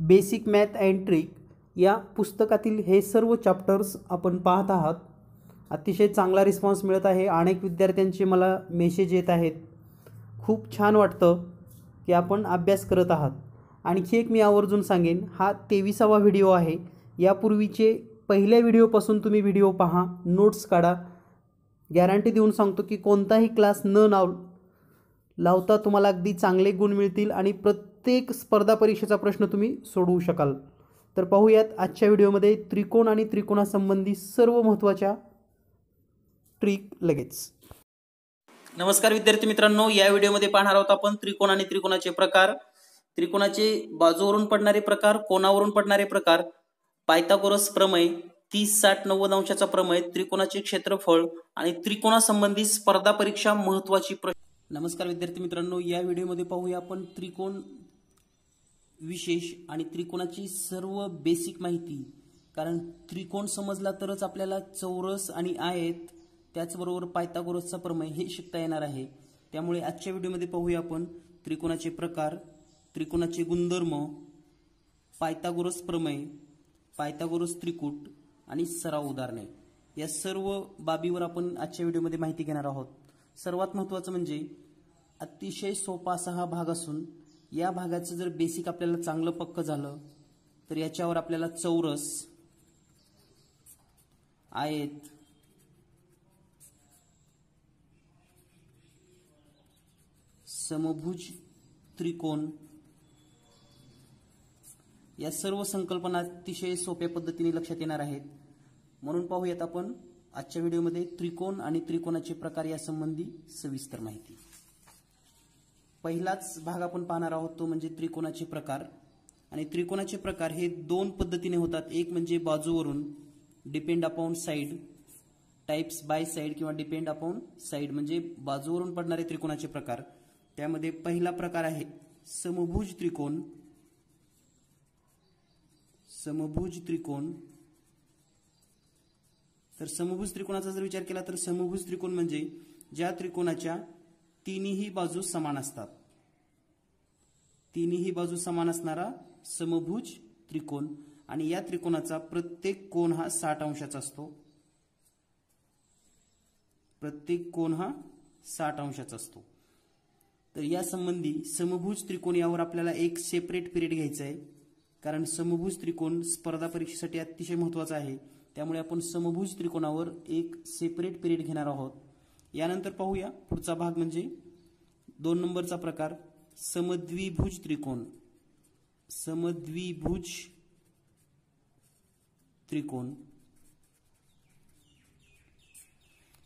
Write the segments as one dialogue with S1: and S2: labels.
S1: Basic math and trick या पुस्तकातील हे सर्व चॅप्टर्स आपण पाहत आहात. अतिशय चांगला रिस्पॉन्स मिळत आहे. अनेक विद्यार्थ्यांचे मला मेसेज येत आहेत. खूप छान वाटतं की आपण अभ्यास करत आहात. आणखी एक मी आवर्जून सांगेन हा तेविसावा व्हिडिओ आहे. यापूर्वीचे पहिल्या व्हिडिओपासून तुम्ही व्हिडिओ पहा नोट्स काढा. गॅरंटी देऊन सांगतो की कोणताही क्लास न नाव लावता तुम्हाला अगदी चांगले गुण मिळतील आणि प्रत प्रत्येक स्पर्धा परीक्षेचा प्रश्न तुम्ही सोडवू शकाल. तर पाहूयात आजच्या व्हिडिओमध्ये त्रिकोण आणि त्रिकोणासंबंधी सर्व महत्त्वाच्या ट्रिक लगेच.
S2: नमस्कार विद्यार्थी मित्रांनो या व्हिडिओमध्ये पाहणार आहोत आपण त्रिकोण आणि त्रिकोणाचे प्रकार. त्रिकोणाचे बाजूवरून पडणारे प्रकार कोणावरून पडणारे प्रकार पायथागोरस प्रमेय तीस साठ नव्वद अंशाचा प्रमेय त्रिकोणाचे क्षेत्रफळ आणि त्रिकोणासंबंधी स्पर्धा परीक्षा महत्वाची प्रश्न. नमस्कार विद्यार्थी मित्रांनो या व्हिडिओमध्ये पाहूया आपण त्रिकोण विशेष आणि त्रिकोणाची सर्व बेसिक माहिती. कारण त्रिकोण समजला तरच आपल्याला चौरस आणि आयत त्याचबरोबर पायथागोरसचा प्रमेय हे शिकता येणार आहे. त्यामुळे आजच्या व्हिडिओमध्ये पाहूया आपण त्रिकोणाचे प्रकार त्रिकोणाचे गुणधर्म पायथागोरस प्रमेय पायथागोरस त्रिकूट आणि सराव उदाहरणे. या सर्व बाबीवर आपण आजच्या व्हिडिओमध्ये माहिती घेणार आहोत. सर्वात महत्त्वाचं म्हणजे अतिशय सोपा असा हा भाग असून या भागाचं जर बेसिक आपल्याला चांगलं पक्क झालं तर याच्यावर आपल्याला चौरस आयत समभुज त्रिकोण या सर्व संकल्पना अतिशय सोप्या पद्धतीने लक्षात येणार आहेत. म्हणून पाहूयात आपण आजच्या व्हिडिओमध्ये त्रिकोण आणि त्रिकोणाचे प्रकार यासंबंधी सविस्तर माहिती. पहिलाच भाग आपण पाहणार आहोत तो म्हणजे त्रिकोणाचे प्रकार. आणि त्रिकोणाचे प्रकार हे दोन पद्धतीने होतात. एक म्हणजे बाजूवरून depend upon side types by side किंवा डिपेंड अपॉन साईड म्हणजे बाजूवरून पडणारे त्रिकोणाचे प्रकार. त्यामध्ये पहिला प्रकार आहे समभुज त्रिकोण. समभुज त्रिकोण. तर समभुज त्रिकोणाचा जर विचार केला तर समभुज त्रिकोण म्हणजे ज्या त्रिकोणाच्या तिन्ही बाजू समान असतात. तिन्ही बाजू समान असणारा समभुज त्रिकोण. आणि या त्रिकोणाचा प्रत्येक कोण हा साठ अंशाचा असतो. प्रत्येक कोण हा साठ अंशाचा असतो. तर या संबंधी समभुज त्रिकोण यावर आपल्याला एक सेपरेट पिरियड घ्यायचा आहे. कारण समभुज त्रिकोण स्पर्धा परीक्षेसाठी अतिशय महत्त्वाचा आहे. त्यामुळे आपण समभुज त्रिकोणावर एक सेपरेट पिरियड घेणार आहोत. यानंतर पाहूया पुढचा भाग म्हणजे दोन नंबरचा प्रकार. समद्विभुज त्रिकोण. समद्विभुज त्रिकोण.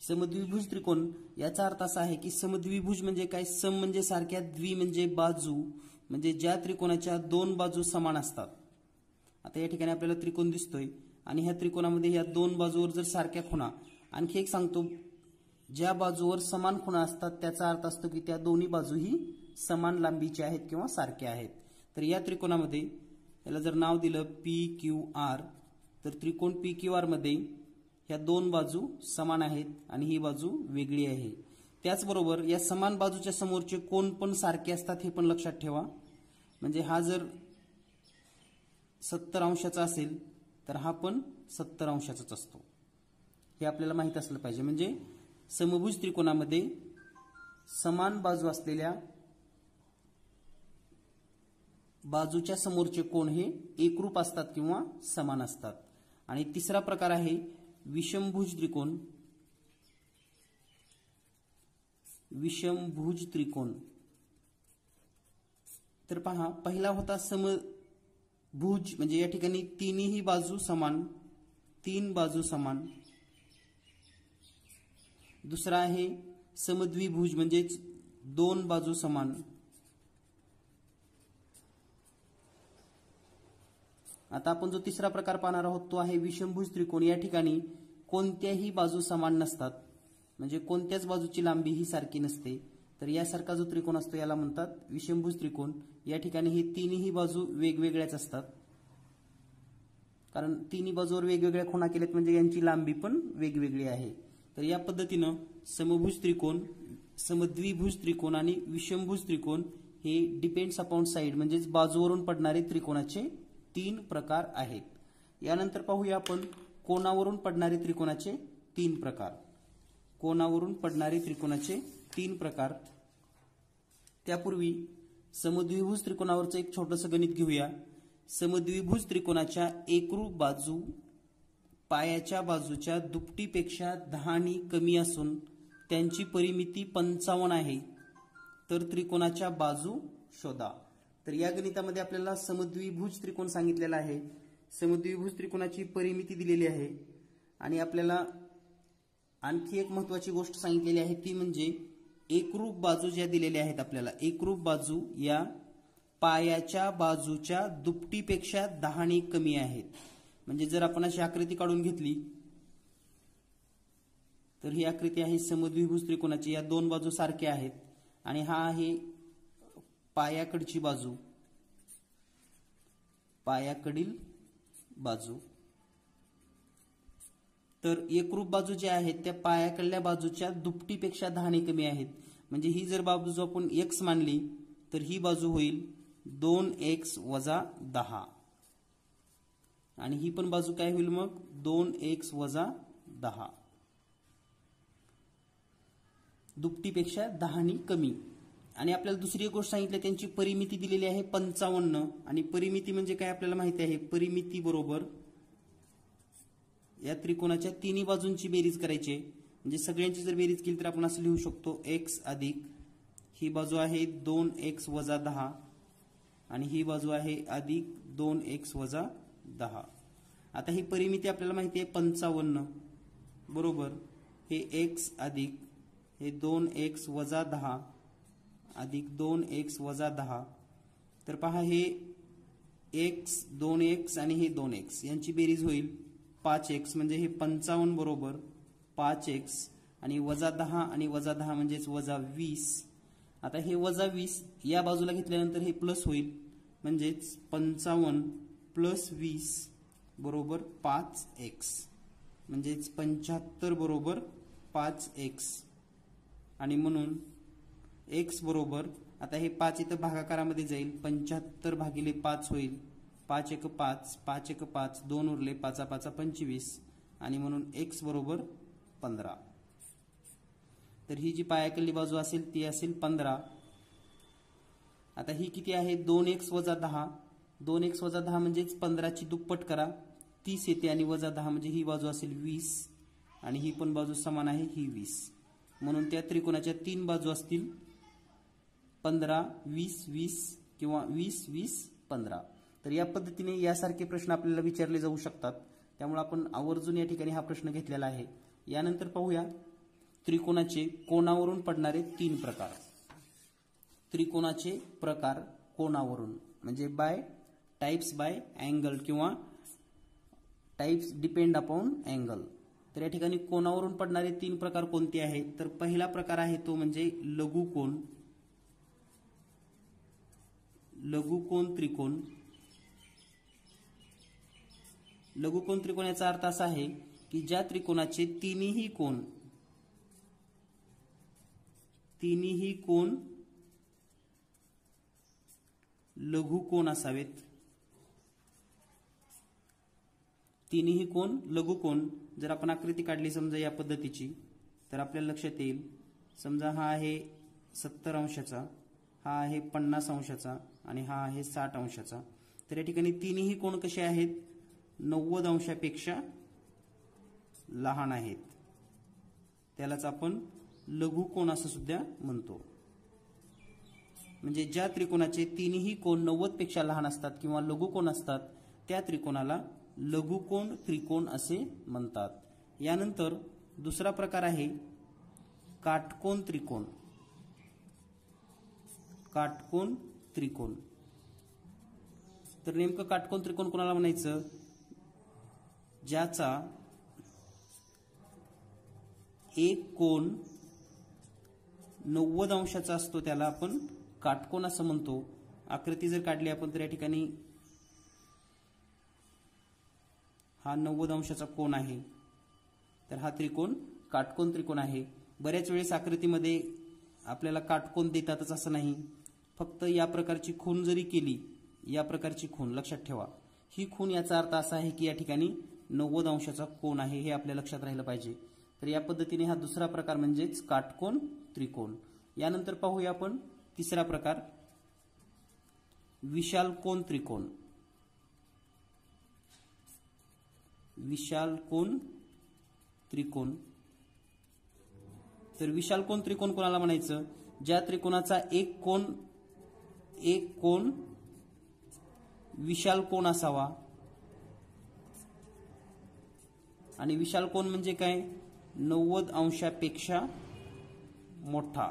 S2: समद्विभुज त्रिकोण याचा अर्थ असा आहे की समद्विभुज म्हणजे काय? सम म्हणजे सारख्या द्वि म्हणजे बाजू. म्हणजे ज्या त्रिकोणाच्या दोन बाजू समान असतात. आता या ठिकाणी आपल्याला त्रिकोण दिसतोय आणि ह्या त्रिकोणामध्ये ह्या दोन बाजूवर जर सारख्या खुणा आणखी एक सांगतो ज्या बाजूवर समान खुणा असतात त्याचा अर्थ असतो की त्या दोन्ही बाजूही समान लांबीचे आहेत किंवा सारखे आहेत. तर या त्रिकोणामध्ये याला जर नाव दिलं पी क्यू आर तर त्रिकोण पी क्यू आरमध्ये ह्या दोन बाजू समान आहेत आणि ही बाजू वेगळी आहे. त्याचबरोबर या समान बाजूच्या समोरचे कोण पण सारखे असतात हे पण लक्षात ठेवा. म्हणजे हा जर सत्तर अंशाचा असेल तर हा पण सत्तर अंशाचाच असतो. हे आपल्याला माहीत असलं पाहिजे. म्हणजे समभुज त्रिकोणामध्ये समान बाजू असलेल्या बाजूच्या समोरचे कोण हे? एकरूप असतात किंवा समान असतात. आणि तिसरा प्रकार आहे विषमभुज त्रिकोण. विषमभुज त्रिकोण. तर पहा पहिला होता समभुज म्हणजे या ठिकाणी तिन्ही बाजू समान तीन बाजू समान. दुसरा आहे समद्विभुज म्हणजेच दोन बाजू समान. आता आपण जो तिसरा प्रकार पाहणार आहोत तो आहे विषमभुज त्रिकोण. या ठिकाणी कोणत्याही बाजू समान नसतात. म्हणजे कोणत्याच बाजूची लांबी ही सारखी नसते. तर यासारखा जो त्रिकोण असतो याला म्हणतात विषमभुज त्रिकोण. या ठिकाणी हे तिन्ही बाजू वेगवेगळ्याच असतात. कारण तिन्ही बाजूवर वेगवेगळ्या खुणा केल्यात म्हणजे यांची लांबी पण वेगवेगळी आहे. तर या पद्धतीनं समभुज त्रिकोण समद्विभुज त्रिकोण आणि विषमभुज त्रिकोण हे डिपेंड्स अपॉन साईड म्हणजेच बाजूवरून पडणारे त्रिकोणाचे तीन प्रकार आहेत. यानंतर पाहूया आपण कोणावरून पडणारे त्रिकोणाचे तीन प्रकार. कोणावरून पडणारे त्रिकोणाचे तीन प्रकार. त्यापूर्वी समद्विभुज त्रिकोणावरचं एक छोटंसं गणित घेऊया. समद्विभुज त्रिकोणाच्या एकरूप बाजू पायाच्या बाजूच्या दुपटीपेक्षा दहानी कमी असून त्यांची परिमिती पंचावन्न आहे. तर त्रिकोणाच्या बाजू शोधा. तर या गणितामध्ये आपल्याला समद्विभुज त्रिकोण सांगितलेला आहे. समद्विभुज त्रिकोणाची परिमिती दिलेली आहे. आणि आपल्याला आणखी एक महत्वाची गोष्ट सांगितलेली आहे ती म्हणजे एकरूप बाजू ज्या दिलेल्या आहेत आपल्याला एकरूप बाजू या पायाच्या बाजूच्या दुपटीपेक्षा दहाने कमी आहेत. म्हणजे जर आपण अशी आकृती काढून घेतली तर ही आकृती आहे समद्विभुज त्रिकोणाची. या दोन बाजू सारख्या आहेत. आणि हा आहे पायाकडची बाजू. पायाकडील बाजू. तर एकरूप बाजू ज्या आहेत त्या पायाकडल्या बाजूच्या दुपटीपेक्षा दहाने कमी आहेत. म्हणजे ही जर बाजू आपण एक्स मानली तर ही बाजू होईल दोन एक्स वजा दहा. आणि ही पण बाजू काय होईल मग? दोन एक्स वजा दहा. दुपटीपेक्षा दहानी कमी. आणि आपल्याला दुसरी एक गोष्ट सांगितली त्यांची परिमिती दिलेली आहे पंचावन्न. आणि परिमिती म्हणजे काय आपल्याला माहिती आहे? परिमिती बरोबर या त्रिकोणाच्या तिन्ही बाजूंची बेरीज करायची म्हणजे सगळ्यांची जर बेरीज केली तर आपण असं लिहू शकतो एक्स अधिक ही बाजू आहे दोन एक्स वजा दहा. आणि ही बाजू आहे अधिक दोन एक्स वजा दहा. आता ही परिमिती आपल्याला माहिती आहे पंचावन्न. बरोबर? हे एक्स अधिक हे दोन एक्स वजा दहा. अधिक दोन एक्स वजा दहा. तर पहा हे एक्स दोन एक्स आणि हे दोन एक्स यांची बेरीज होईल पाच एक्स म्हणजे हे पंचावन्न बरोबर पाच एक्स आणि वजा दहा आणि वजा दहा म्हणजेच वजा वीस. आता हे वजा वीस या बाजूला घेतल्यानंतर हे प्लस होईल म्हणजेच पंचावन्न प्लस वीस बरोबर पाच एक्स म्हणजेच पंच्याहत्तर बरोबर पाच एक्स आणि म्हणून एक्स बरोबर आता हे पाच इथं भागाकारामध्ये जाईल. पंच्याहत्तर भागिले पाच होईल. पाच एक पाच पाच एक पाच दोन उरले पाचा पाचा पंचवीस. आणि म्हणून एक्स बरोबर पंधरा. तर ही जी पायाकल्ली बाजू असेल ती असेल पंधरा. आता ही किती आहे? दोन एक्स वजा दहा. दोन एक्स वजा दहा म्हणजेच पंधराची दुप्पट करा. तीस येते आणि वजा दहा म्हणजे ही बाजू असेल वीस. आणि ही पण बाजू समान आहे ही वीस. म्हणून त्या त्रिकोणाच्या तीन बाजू असतील पंधरा वीस वीस किंवा वीस वीस पंधरा. तर या पद्धतीने यासारखे प्रश्न आपल्याला विचारले जाऊ शकतात. त्यामुळे आपण आवर्जून या ठिकाणी हा प्रश्न घेतलेला आहे. यानंतर पाहूया. त्रिकोणाचे कोणावरून पडणारे तीन प्रकार. त्रिकोणाचे प्रकार कोणावरून म्हणजे बाय टाइप्स बाय अँगल किंवा टाइप्स डिपेंड अपॉन अँगल तर या ठिकाणी कोणावरून पडणारे तीन प्रकार कोणते आहेत? तर पहिला प्रकार आहे तो म्हणजे लघुकोण लघुकोन त्रिकोण? लघुकोण त्रिकोण याचा अर्थ असा आहे की ज्या त्रिकोणाचे तिन्ही कोण तिन्ही कोण लघुकोण असावेत. तिन्ही कोण लघुकोण जर आपण आकृती काढली समजा या पद्धतीची तर आपल्याला लक्षात येईल. समजा हा आहे सत्तर अंशाचा हा आहे पन्नास अंशाचा आणि हा आहे साठ अंशाचा. तर या ठिकाणी तिन्ही कोण कसे आहेत? नव्वद अंशापेक्षा लहान आहेत. त्यालाच आपण लघुकोण असं सुद्धा म्हणतो. म्हणजे ज्या त्रिकोणाचे तिन्ही कोण नव्वदपेक्षा लहान असतात किंवा लघुकोण असतात त्या त्रिकोणाला लघुकोण त्रिकोण असे म्हणतात. यानंतर दुसरा प्रकार आहे काटकोण त्रिकोण. काटकोण त्रिकोण. तर नेमकं काटकोण त्रिकोण कोणाला म्हणायचं? ज्याचा एक कोण नव्वद अंशाचा असतो त्याला आपण काटकोण असं म्हणतो. आकृती जर काढली आपण तर या ठिकाणी हा नव्वद अंशाचा कोण आहे. तर हा त्रिकोण काटकोण त्रिकोण आहे. बऱ्याच वेळेस आकृतीमध्ये आपल्याला काटकोण देतातच असं नाही. फक्त या प्रकारची खून जरी केली या प्रकारची खून लक्षात ठेवा. ही खून याचा अर्थ असा आहे की या ठिकाणी नव्वद अंशाचा कोण आहे हे आपल्या लक्षात राहिलं पाहिजे. तर या पद्धतीने हा दुसरा प्रकार म्हणजेच काटकोन त्रिकोण. यानंतर पाहूया आपण तिसरा प्रकार विशाल कोण त्रिकोण. विशाल कोण त्रिकोण. तर विशाल कोण त्रिकोण कोणाला म्हणायचं? ज्या त्रिकोणाचा एक कोण एक कोण? विशाल कोण असावा? आणि विशाल कोण म्हणजे काय? नव्वद अंशापेक्षा मोठा.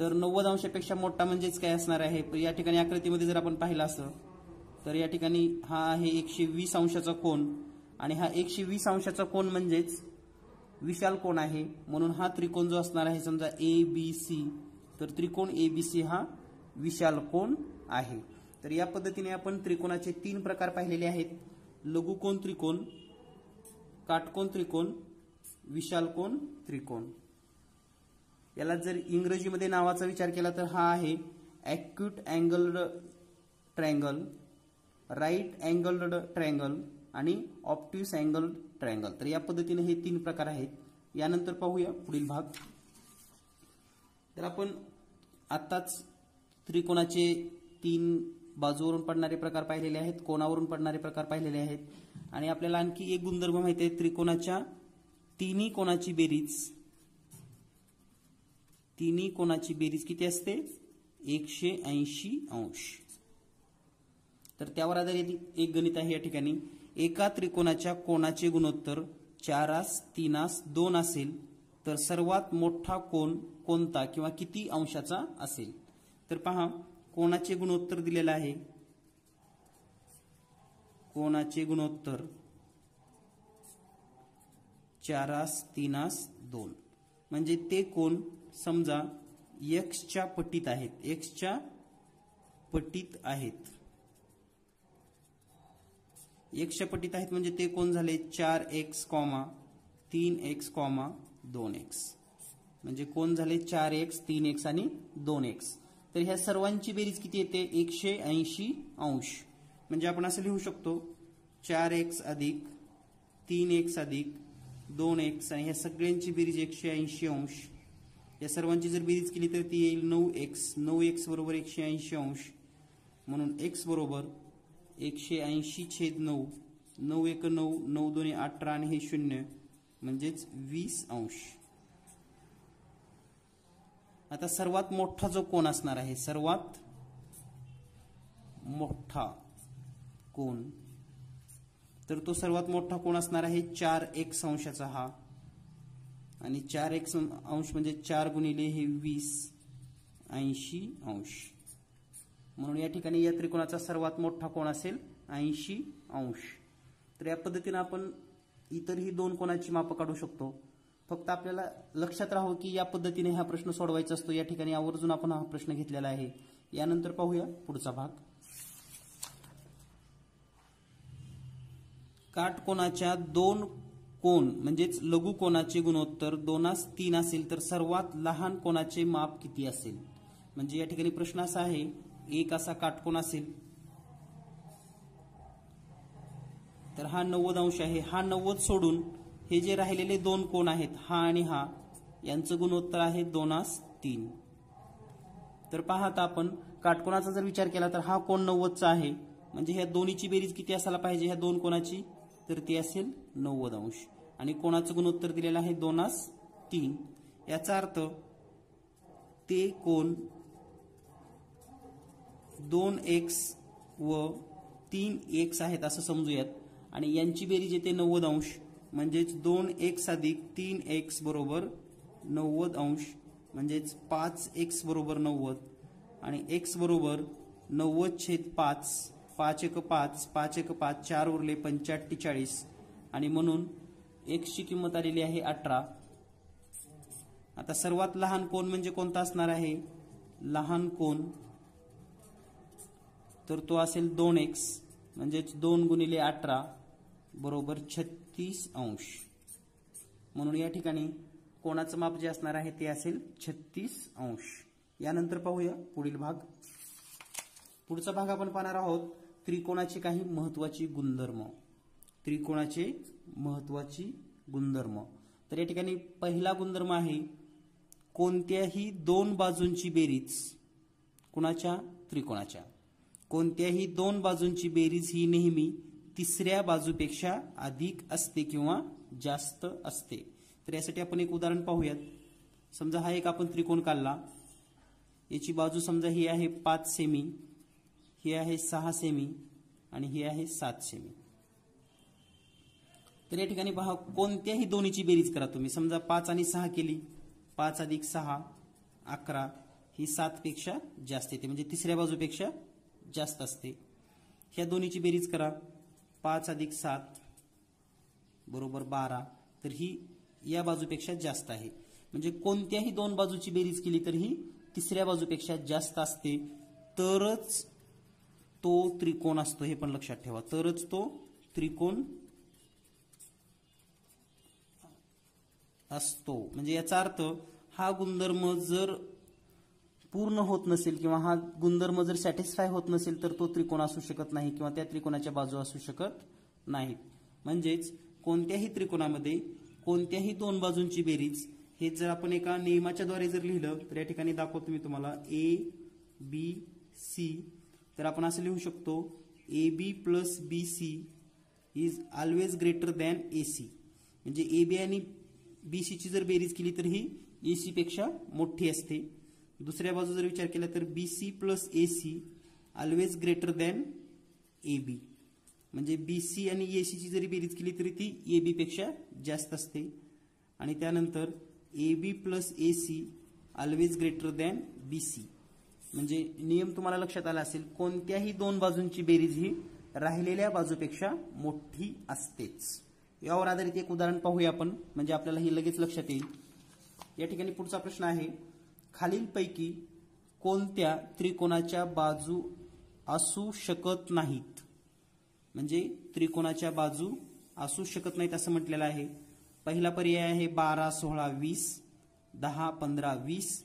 S2: तर नव्वद अंशापेक्षा मोठा म्हणजेच काय असणार आहे? या ठिकाणी आकृतीमध्ये जर आपण पाहिलं असं तर या ठिकाणी हा आहे एकशे वीस अंशाचा कोण आणि हा एकशे वीस अंशाचा कोण म्हणजेच विशाल कोण आहे. म्हणून हा त्रिकोण जो असणार आहे समजा ए बी सी तर त्रिकोण ए बी सी हा विशाल कोण आहे? तर या पद्धतीने आपण त्रिकोणाचे तीन प्रकार पाहिलेले आहेत. लघुकोण त्रिकोण? काटकोन त्रिकोण? विशाल कोण त्रिकोण? याला जर इंग्रजीमध्ये नावाचा विचार केला तर हा आहे acute angled triangle right angled triangle आणि ऑप्टिव्स अँगल ट्रँगल. तर या पद्धतीने हे तीन प्रकार आहेत. यानंतर पाहूया पुढील भाग. तर आपण आत्ताच त्रिकोणाचे तीन बाजूवरून पडणारे प्रकार पाहिलेले आहेत कोणावरून पडणारे प्रकार पाहिलेले आहेत. आणि आपल्याला आणखी एक गुणधर्म माहिती आहे त्रिकोणाच्या तिन्ही कोणाची बेरीज. तिन्ही कोणाची बेरीज किती असते? एकशे ऐंशी अंश. तर त्यावर आधारित एक गणित आहे या ठिकाणी. एका त्रिकोणाच्या कोणाचे गुणोत्तर चारास तीनास दोन असेल तर सर्वात मोठा कोण कोणता किंवा किती अंशाचा असेल? तर पहा कोणाचे गुणोत्तर दिलेलं आहे? कोणाचे गुणोत्तर? चारास तीनास दोन. म्हणजे ते कोण? समजा एक्सच्या पटीत आहेत. एक्सच्या पटीत आहेत. एक्सच्या पटीत आहेत म्हणजे ते कोण झाले? चार एक्स कॉमा तीन एक्स कॉमा दोन एक्स म्हणजे कोण झाले? चार एक्स तीन एक्स आणि दोन एक्स तर ह्या सर्वांची बेरीज किती येते? एकशे ऐंशी अंश. म्हणजे आपण असं लिहू शकतो चार एक्स अधिक तीन एक्स अधिक दोन एक्स आणि ह्या सगळ्यांची बेरीज एकशे ऐंशी अंश. या सर्वांची जर बेरीज केली तर ती येईल नऊ एक्स. नऊ एक्स बरोबर एकशे ऐंशी अंश. म्हणून एक्स बरोबर एकशे ऐंशी छेद नऊ. नऊ एक नऊ नऊ दोन्ही अठरा आणि हे शून्य. म्हणजेच वीस अंश. आता सर्वात मोठा जो कोण असणार आहे? सर्वात मोठा कोण? तर तो सर्वात मोठा कोण असणार आहे? चार एक अंशाचा हा. आणि चार एक अंश म्हणजे चार गुणिले हे वीस ऐंशी अंश. म्हणून या ठिकाणी या त्रिकोणाचा सर्वात मोठा कोण असेल? ऐंशी अंश. तर या पद्धतीने आपण इतरही दोन कोणाची मापं काढू शकतो. फक्त आपल्याला लक्षात राहावं की या पद्धतीने हा प्रश्न सोडवायचा असतो. या ठिकाणी आवर्जून आपण हा प्रश्न घेतलेला आहे. यानंतर पाहूया पुढचा भाग. काटकोणाच्या दोन कोण म्हणजेच लघु कोणाचे गुणोत्तर दोनास तीन असेल तर सर्वात लहान कोणाचे माप किती असेल? म्हणजे या ठिकाणी प्रश्न असा आहे एक असा काटकोण असेल. तर हा नव्वद अंश आहे. हा नव्वद सोडून हे जे राहिलेले दोन कोण आहेत हा आणि हा यांचं गुणोत्तर आहे दोनास तीन. तर पाहता आपण काटकोणाचा जर विचार केला तर हा कोण नव्वदचा आहे? म्हणजे ह्या दोन्हीची बेरीज किती असायला पाहिजे ह्या दोन कोणाची? तर ती असेल नव्वद अंश. आणि कोणाचं गुणोत्तर दिलेलं आहे दोनास तीन? याचा अर्थ ते कोण दोन एक्स व तीन एक्स आहेत असं समजूयात. आणि यांची बेरीज येते नव्वद अंश. म्हणजेच दोन एक्स अधिक तीन एक्स बरोबर नव्वद अंश म्हणजेच पाच एक्स बरोबर नव्वद आणि एक्स बरोबर नव्वद छेद पाच पाच एक पाच पाच एक पाच चार उरले पंच्याहत्तेचाळीस आणि म्हणून एक्सची किंमत आलेली आहे अठरा. आता सर्वात लहान कोण म्हणजे कोणता असणार आहे? लहान कोण तर तो असेल दोन एक्स म्हणजेच दोन गुणिले अठरा बरोबर छत्तीस. तीस अंश. म्हणून या ठिकाणी कोणाचं माप जे असणार आहे ते असेल छत्तीस अंश. यानंतर पाहूया पुढील भाग. पुढचा भाग आपण पाहणार आहोत
S1: त्रिकोणाचे काही महत्वाची गुणधर्म. त्रिकोणाचे महत्वाची गुणधर्म. तर या ठिकाणी पहिला गुणधर्म आहे कोणत्याही दोन बाजूंची बेरीज. कुणाच्या? त्रिकोणाच्या. कोणत्याही दोन बाजूंची बेरीज ही नेहमी तिसऱ्या बाजूपेक्षा अधिक असते किंवा जास्त असते. तर यासाठी आपण एक उदाहरण पाहूयात. समजा हा एक आपण त्रिकोण काढला. याची बाजू समजा ही आहे पाच सेमी ही आहे सहा सेमी आणि ही आहे सात सेमी. तर या ठिकाणी पहा कोणत्याही दोन्हीची बेरीज करा तुम्ही. समजा पाच आणि सहा केली. पाच अधिक सहा अकरा ही सातपेक्षा जास्त येते. म्हणजे तिसऱ्या बाजूपेक्षा जास्त असते. ह्या दोन्हीची बेरीज करा. पाच अधिक सात बरोबर बारा तर ही या बाजूपेक्षा जास्त आहे. म्हणजे कोणत्याही दोन बाजूची बेरीज केली तर ही तिसऱ्या बाजूपेक्षा जास्त असते. तरच तो त्रिकोण असतो हे पण लक्षात ठेवा. तरच तो त्रिकोण असतो. म्हणजे याचा अर्थ हा गुणधर्म जर पूर्ण होत नसेल किंवा हा गुणधर्म जर सॅटिस्फाय होत नसेल तर तो त्रिकोण असू शकत नाही किंवा त्या त्रिकोणाच्या बाजू असू शकत नाहीत म्हणजेच कोणत्याही त्रिकोणामध्ये कोणत्याही दोन बाजूंची बेरीज हे जर आपण एका नियमाच्या द्वारे जर लिहिलं तर या ठिकाणी दाखवतो मी तुम्हाला ए बी सी तर आपण असं लिहू शकतो A B plus B C is always greater than A C म्हणजे ए बी आणि बी सीची जर बेरीज केली तर ही ए सीपेक्षा मोठी असते. दुसऱ्या बाजू जर विचार केला तर B C plus A C always greater than A B म्हणजे बी सी आणि ए सीची जरी बेरीज केली तरी ती ए बी पेक्षा जास्त असते. आणि त्यानंतर A B plus A C always greater than B C म्हणजे नियम तुम्हाला लक्षात आला असेल कोणत्याही दोन बाजूंची बेरीज ही राहिलेल्या बाजूपेक्षा मोठी असतेच. यावर आधारित एक उदाहरण पाहूया आपण. म्हणजे आपल्याला हे लगेच लक्षात येईल. या ठिकाणी पुढचा प्रश्न आहे खालीलपैकी कोणत्या त्रिकोणाच्या बाजू असू शकत नाहीत? म्हणजे त्रिकोणाच्या बाजू असू शकत नाहीत असं म्हटलेलं आहे. पहिला पर्याय आहे बारा सोळा वीस दहा पंधरा वीस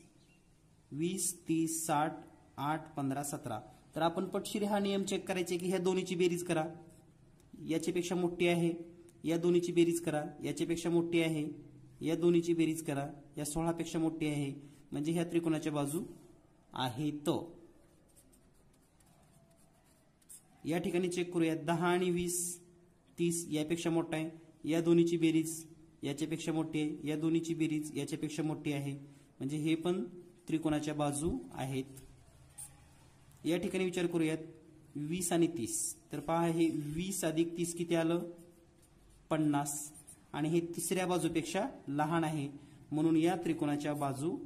S1: वीस तीस साठ आठ पंधरा सतरा. तर आपण पटशिरी हा नियम चेक करायचे की ह्या दोन्हीची बेरीज करा. याच्यापेक्षा मोठी आहे या दोन्हीची बेरीज करा. याच्यापेक्षा मोठी आहे या दोन्हीची बेरीज करा. या सोळापेक्षा मोठी आहे म्हणजे ह्या त्रिकोणाच्या बाजू आहेत या ठिकाणी चेक करूया. दहा आणि वीस तीस यापेक्षा मोठा आहे. या दोन्हीची बेरीज याच्यापेक्षा मोठी आहे. या दोन्हीची बेरीज याच्यापेक्षा मोठी आहे. म्हणजे हे पण त्रिकोणाच्या बाजू आहेत. या ठिकाणी विचार करूयात. वीस आणि तीस. तर पहा हे वीस अधिक तीस किती आलं? पन्नास. आणि हे तिसऱ्या बाजूपेक्षा लहान आहे. म्हणून या त्रिकोणाच्या बाजू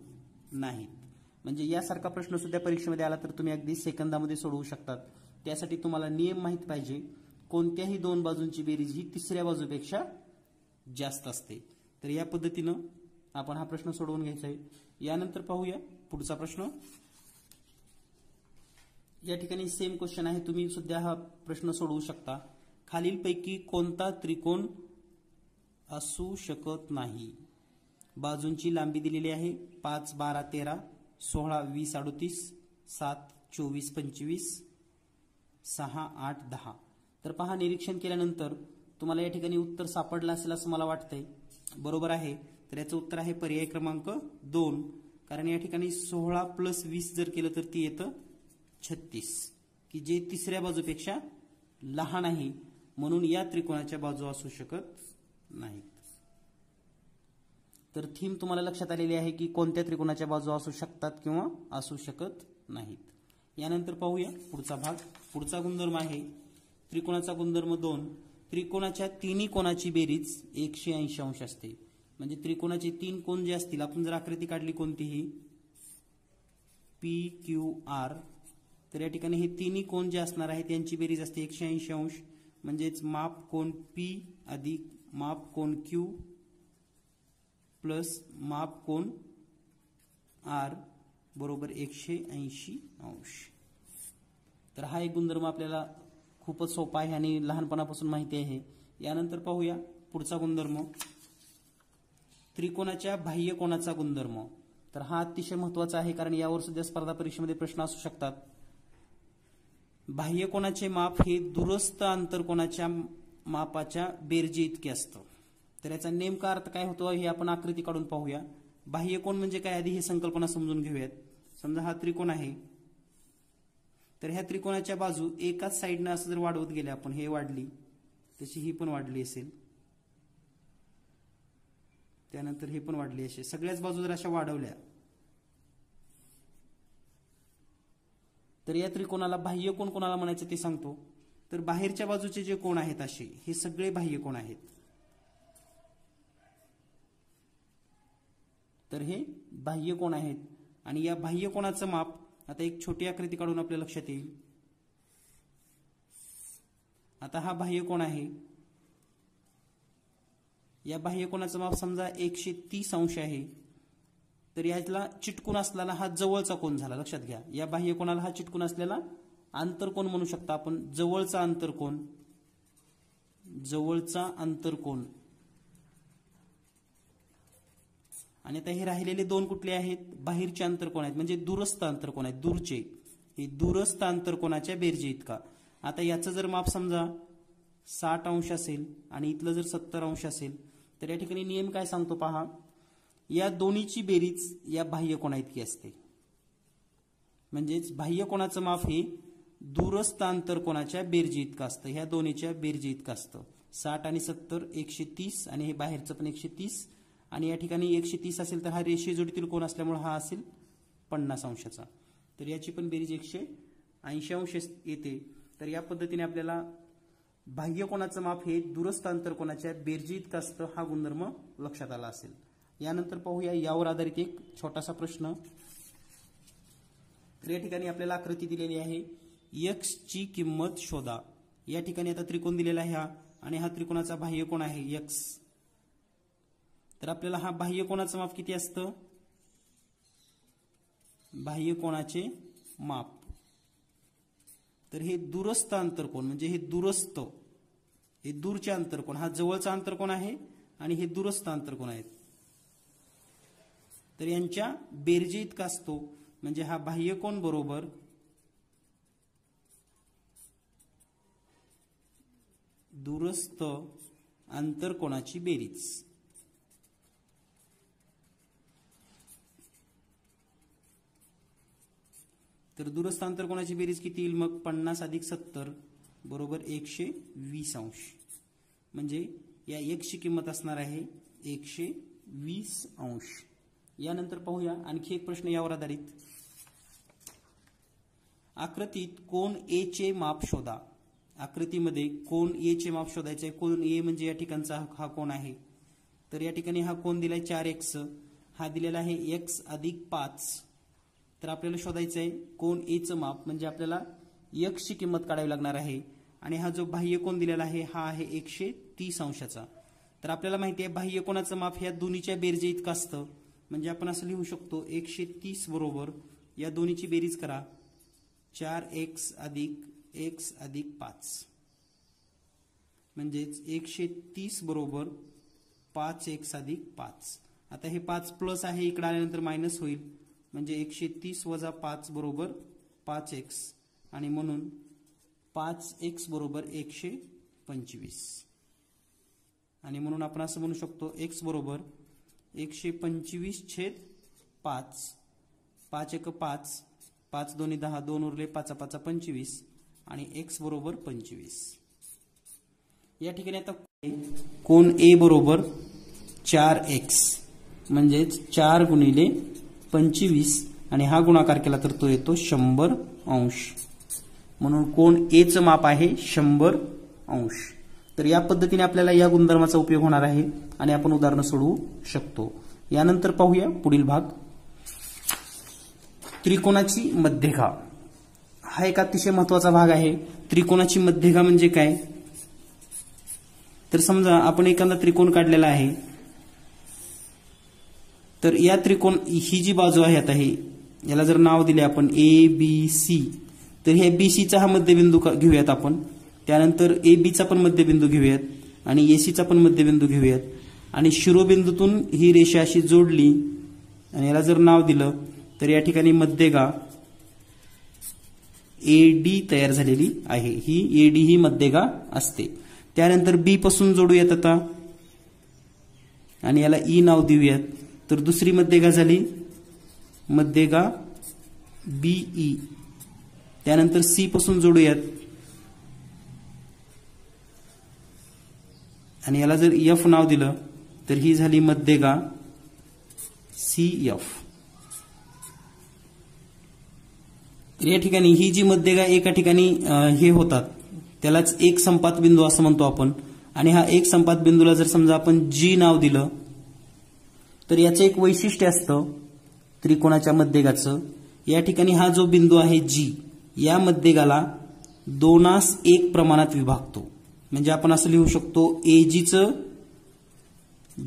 S1: नाहीत. म्हणजे यासारखा प्रश्न सुद्धा परीक्षेमध्ये आला तर तुम्ही अगदी सेकंदामध्ये सोडवू शकतात. त्यासाठी तुम्हाला नियम माहीत पाहिजे. कोणत्याही दोन बाजूंची बेरीज ही तिसऱ्या बाजूपेक्षा जास्त असते. तर या पद्धतीनं आपण हा प्रश्न सोडवून घ्यायचा आहे. यानंतर पाहूया पुढचा प्रश्न. या ठिकाणी सेम क्वेश्चन आहे. तुम्ही सुद्धा हा प्रश्न सोडवू शकता. खालीलपैकी कोणता त्रिकोण असू शकत नाही? बाजूंची लांबी दिलेली आहे. पाच बारा तेरा सोळा वीस अडोतीस सात चोवीस पंचवीस सहा आठ दहा. तर पहा निरीक्षण केल्यानंतर तुम्हाला या ठिकाणी उत्तर सापडलं असेल असं मला वाटतंय. बरोबर आहे. तर याचं उत्तर आहे पर्याय क्रमांक दोन. कारण या ठिकाणी सोळा प्लस वीस जर केलं तर ती येतं छत्तीस. की जे तिसऱ्या बाजूपेक्षा लहान आहे. म्हणून या त्रिकोणाच्या बाजू असू शकत नाहीत तर थीम तुम्हाला लक्षात आलेली आहे की कोणत्या त्रिकोणाच्या बाजू असू शकतात किंवा असू शकत नाहीत. यानंतर पाहूया पुढचा भाग. पुढचा गुणधर्म आहे त्रिकोणाचा गुणधर्म दोन. त्रिकोणाच्या तिन्ही कोणाची बेरीज एकशे ऐंशी अंश असते. म्हणजे त्रिकोणाचे तीन कोण जे असतील आपण जर आकृती काढली कोणतीही पी क्यू आर तर या ठिकाणी हे तिन्ही कोण जे असणार आहे त्यांची बेरीज असते एकशे ऐंशी अंश. म्हणजेच माप कोण पी अधिक माप कोण क्यू प्लस माप कोण? आर बरोबर एकशे ऐंशी अंश. तर हा एक गुणधर्म आपल्याला खूपच सोपा आहे आणि लहानपणापासून माहिती आहे. यानंतर पाहूया पुढचा गुणधर्म. त्रिकोणाच्या बाह्य कोणाचा गुणधर्म? तर हा अतिशय महत्त्वाचा आहे कारण यावर सध्या स्पर्धा परीक्षेमध्ये प्रश्न असू शकतात. बाह्यकोणाचे माप हे दुरस्थ आंतरकोनाच्या मापाच्या बेरजे इतके असतं. तर याचा नेमका अर्थ काय होतो हे आपण आकृती काढून पाहूया. बाह्यकोन म्हणजे काय आधी ही संकल्पना समजून घेऊयात. समजा हा त्रिकोण आहे. तर ह्या त्रिकोणाच्या बाजू एकाच साईडनं असं जर वाढवत गेले आपण हे वाढली तशी ही पण वाढली असेल. त्यानंतर हे पण वाढली असेल. सगळ्याच बाजू जर अशा वाढवल्या तर या त्रिकोणाला बाह्य कोण कोणाला म्हणायचं ते सांगतो. तर बाहेरच्या बाजूचे जे कोण आहेत असे हे सगळे बाह्य कोण आहेत. तर हे बाह्य कोण आहेत? आणि या बाह्य कोणाचं माप? आता एक छोटी आकृती काढून आपल्या लक्षात येईल. आता हा बाह्य कोण आहे? या बाह्य कोणाचं माप समजा एकशे तीस अंश आहे तर याला चिटकून असलेला हा जवळचा कोण झाला? लक्षात घ्या. या बाह्य कोणाला हा चिटकून असलेला आंतरकोण म्हणू शकता आपण? जवळचा आंतरकोण जवळचा आंतरकोण आणि आता हे राहिलेले दोन कुठले आहेत? बाहेरचे अंतरकोण आहेत? म्हणजे दूरस्थ अंतरकोण आहेत? दूरचे. हे दूरस्थ अंतरकोणाच्या बेरजे इतका. आता याचं जर माप समजा साठ अंश असेल आणि इथलं जर सत्तर अंश असेल तर या ठिकाणी नियम काय सांगतो पहा? या दोन्हीची बेरीज या बाह्य कोणा इतकी असते. म्हणजेच बाह्य कोणाचं माप हे दूरस्थ आंतरकोणाच्या बेरजी इतकं असतं. ह्या दोन्हीच्या बेरजी इतकं असतं. साठ आणि सत्तर एकशे तीस आणि हे बाहेरचं पण एकशे तीस. आणि या ठिकाणी एकशे तीस असेल तर हा रेषीय जोडीतील कोण असल्यामुळे हा असेल पन्नास अंशाचा. तर याची पण बेरीज एकशे ऐंशी अंश येते. तर या पद्धतीने आपल्याला बाह्य कोणाचं माप हे दूरस्थ आंतरकोणाच्या बेरजी इतकं असतं हा गुणधर्म लक्षात आला असेल. यानंतर पाहूया यावर आधारित एक छोटासा प्रश्न. तर या ठिकाणी आपल्याला आकृती दिलेली आहे. यक्स ची किंमत शोधा. या ठिकाणी आता त्रिकोण दिलेला आहे हा. आणि हा त्रिकोणाचा बाह्य कोण आहे यक्स तर आपल्याला हा बाह्य कोणाचं माप किती असतं? बाह्य कोणाचे माप. तर हे दूरस्थ अंतरकोण म्हणजे हे दूरस्थ हे दूरचे अंतरकोण हा जवळचा अंतरकोण आहे आणि हे दूरस्थ अंतरकोण आहेत. तर यांच्या बेरजे इतका असतो म्हणजे हा बाह्यकोण बरोबर दूरस्थ आंतरकोणाची बेरीज. तर दूरस्थांतर कोणाची बेरीज किती येईल? मग पन्नास अधिक सत्तर बरोबर एकशे वीस अंश. म्हणजे या एकची किंमत असणार आहे एकशे वीस अंश. यानंतर पाहूया आणखी एक प्रश्न यावर आधारित. आकृतीत कोण ए चे माप शोधा. आकृतीमध्ये कोण ए चे माप शोधायचे कोण ए म्हणजे या ठिकाणचा हा कोण आहे. तर या ठिकाणी हा कोण दिलाय चार एक्स हा दिलेला आहे एक्स अधिक पाच. तर आपल्याला शोधायचं आहे कोण एचं माप म्हणजे आपल्याला यक्षची किंमत काढावी लागणार आहे. आणि हा जो बाह्य कोण दिलेला आहे हा आहे एकशे तीस अंशाचा. तर आपल्याला माहिती आहे बाह्य कोणाचं माप या दोन्हीच्या बेरजे इतकं असतं. म्हणजे आपण असं लिहू शकतो एकशे तीस बरोबर या दोन्हीची बेरीज करा. चार एक्स अधिक एक्स अधिक पाच. म्हणजेच एकशे तीस बरोबर पाच एक्स अधिक पाच. आता हे पाच प्लस आहे इकडे आल्यानंतर मायनस होईल. म्हणजे एकशे तीस वजा पाच बरोबर पाच एक्स. आणि म्हणून पाच एक्स बरोबर एकशे पंचवीस. आणि म्हणून आपण असं म्हणू शकतो एक्स बरोबर एकशे पंचवीस छेद पाच. पाच एक पाच. पाच दोन्ही दहा दोन उरले पाचा पाचा पंचवीस. आणि एक्स बरोबर पंचवीस. या ठिकाणी आता कोण ए बरोबर चार एक्स. म्हणजेच चार गुणिले पंचवीस आणि हा गुणाकार केला तर तो येतो शंभर अंश. म्हणून कोण एचं माप आहे शंभर अंश. तर या पद्धतीने आपल्याला या गुणधर्माचा उपयोग होणार आहे आणि आपण उदाहरणं सोडवू शकतो. यानंतर पाहूया पुढील भाग. त्रिकोणाची मध्यगा हा एक अतिशय महत्त्वाचा भाग आहे. त्रिकोणाची मध्यगा म्हणजे काय? तर समजा आपण एखादा त्रिकोण काढलेला आहे. तर या त्रिकोण ही जी बाजू आहे आता हे याला जर नाव दिले आपण ए बी सी तर हे बी सीचा हा मध्यबिंदू घेऊयात आपण. त्यानंतर ए बीचा पण मध्यबिंदू घेऊयात आणि ए सीचा पण मध्यबिंदू घेऊयात. आणि शिरोबिंदूतून ही रेषा अशी जोडली आणि याला जर नाव दिलं तर या ठिकाणी मध्यगा
S2: ए डी तयार झालेली आहे. ही ए डी ही मध्यगा असते. त्यानंतर बी पासून जोडूयात आता. आणि याला ई नाव देऊयात. तर दुसरी मध्यगा झाली. मध्यगा बीई त्यानंतर सी पासून जोडूयात. आणि याला जर एफ नाव दिलं तर ही झाली मध्यगा सी एफ. तर या ठिकाणी ही जी मध्यगा एका ठिकाणी हे होतात त्यालाच एक संपात बिंदू असं म्हणतो आपण. आणि हा एक संपात बिंदूला जर समजा आपण जी नाव दिलं तर याचं एक वैशिष्ट्य असतं त्रिकोणाच्या मध्यगाचं या ठिकाणी हा जो बिंदू आहे जी या मध्यगाला दोनास एक प्रमाणात विभागतो. म्हणजे आपण असं लिहू शकतो ए जीचं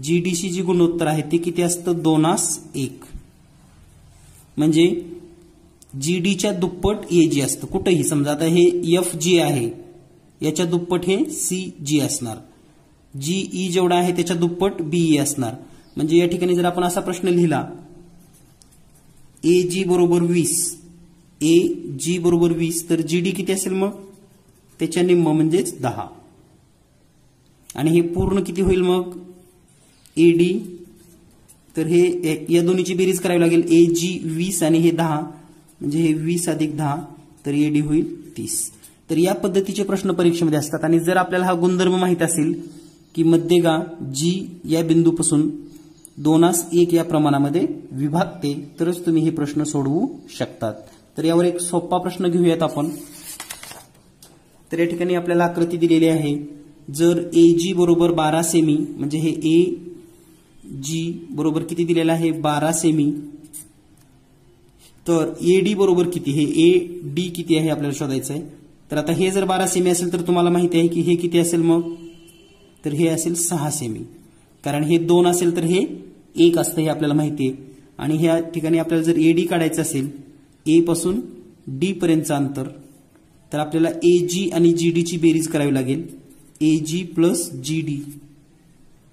S2: जी डी सी जी गुणोत्तर आहे ते किती असतं? दोनास एक. म्हणजे जी डीच्या दुप्पट ए जी असतं. कुठंही समजा आता हे एफ जी आहे याच्या दुप्पट हे सी जी असणार. जी ई जेवढा आहे त्याच्या दुप्पट बीई असणार. म्हणजे या ठिकाणी जर आपण असा प्रश्न लिहिला ए जी बरोबर वीस ए जी बरोबर वीस तर जी डी किती असेल मग? त्याच्या निम्म म्हणजेच दहा. आणि हे पूर्ण किती होईल मग? A D. तर हे या दोन्हीची बेरीज करावी लागेल. ए जी वीस आणि हे दहा. म्हणजे हे वीस अधिक दहा तर ए डी होईल तीस. तर या पद्धतीचे प्रश्न परीक्षेमध्ये असतात. आणि जर आपल्याला हा गुणधर्म माहीत असेल की मध्यगा जी या बिंदूपासून दोनास एक या प्रमाणामध्ये विभागते तरच तुम्ही हे प्रश्न सोडवू शकतात. तर यावर एक सोपा प्रश्न घेऊयात आपण. तर या ठिकाणी आपल्याला आकृती दिलेली आहे. जर ए जी बरोबर बारा सेमी म्हणजे हे ए जी बरोबर किती दिलेलं आहे? बारा सेमी. तर ए डी बरोबर किती? हे ए डी किती आहे आपल्याला शोधायचं आहे. तर आता हे जर बारा सेमी असेल तर तुम्हाला माहिती आहे की हे किती असेल मग? तर हे असेल सहा सेमी. कारण हे दोन असेल तर हे एक असतं हे आपल्याला माहिती आहे. आणि ह्या ठिकाणी आपल्याला जर ए डी काढायचं असेल ए पासून डी पर्यंतचं अंतर तर आपल्याला ए जी आणि जी डीची बेरीज करावी लागेल. ए जी प्लस जी डी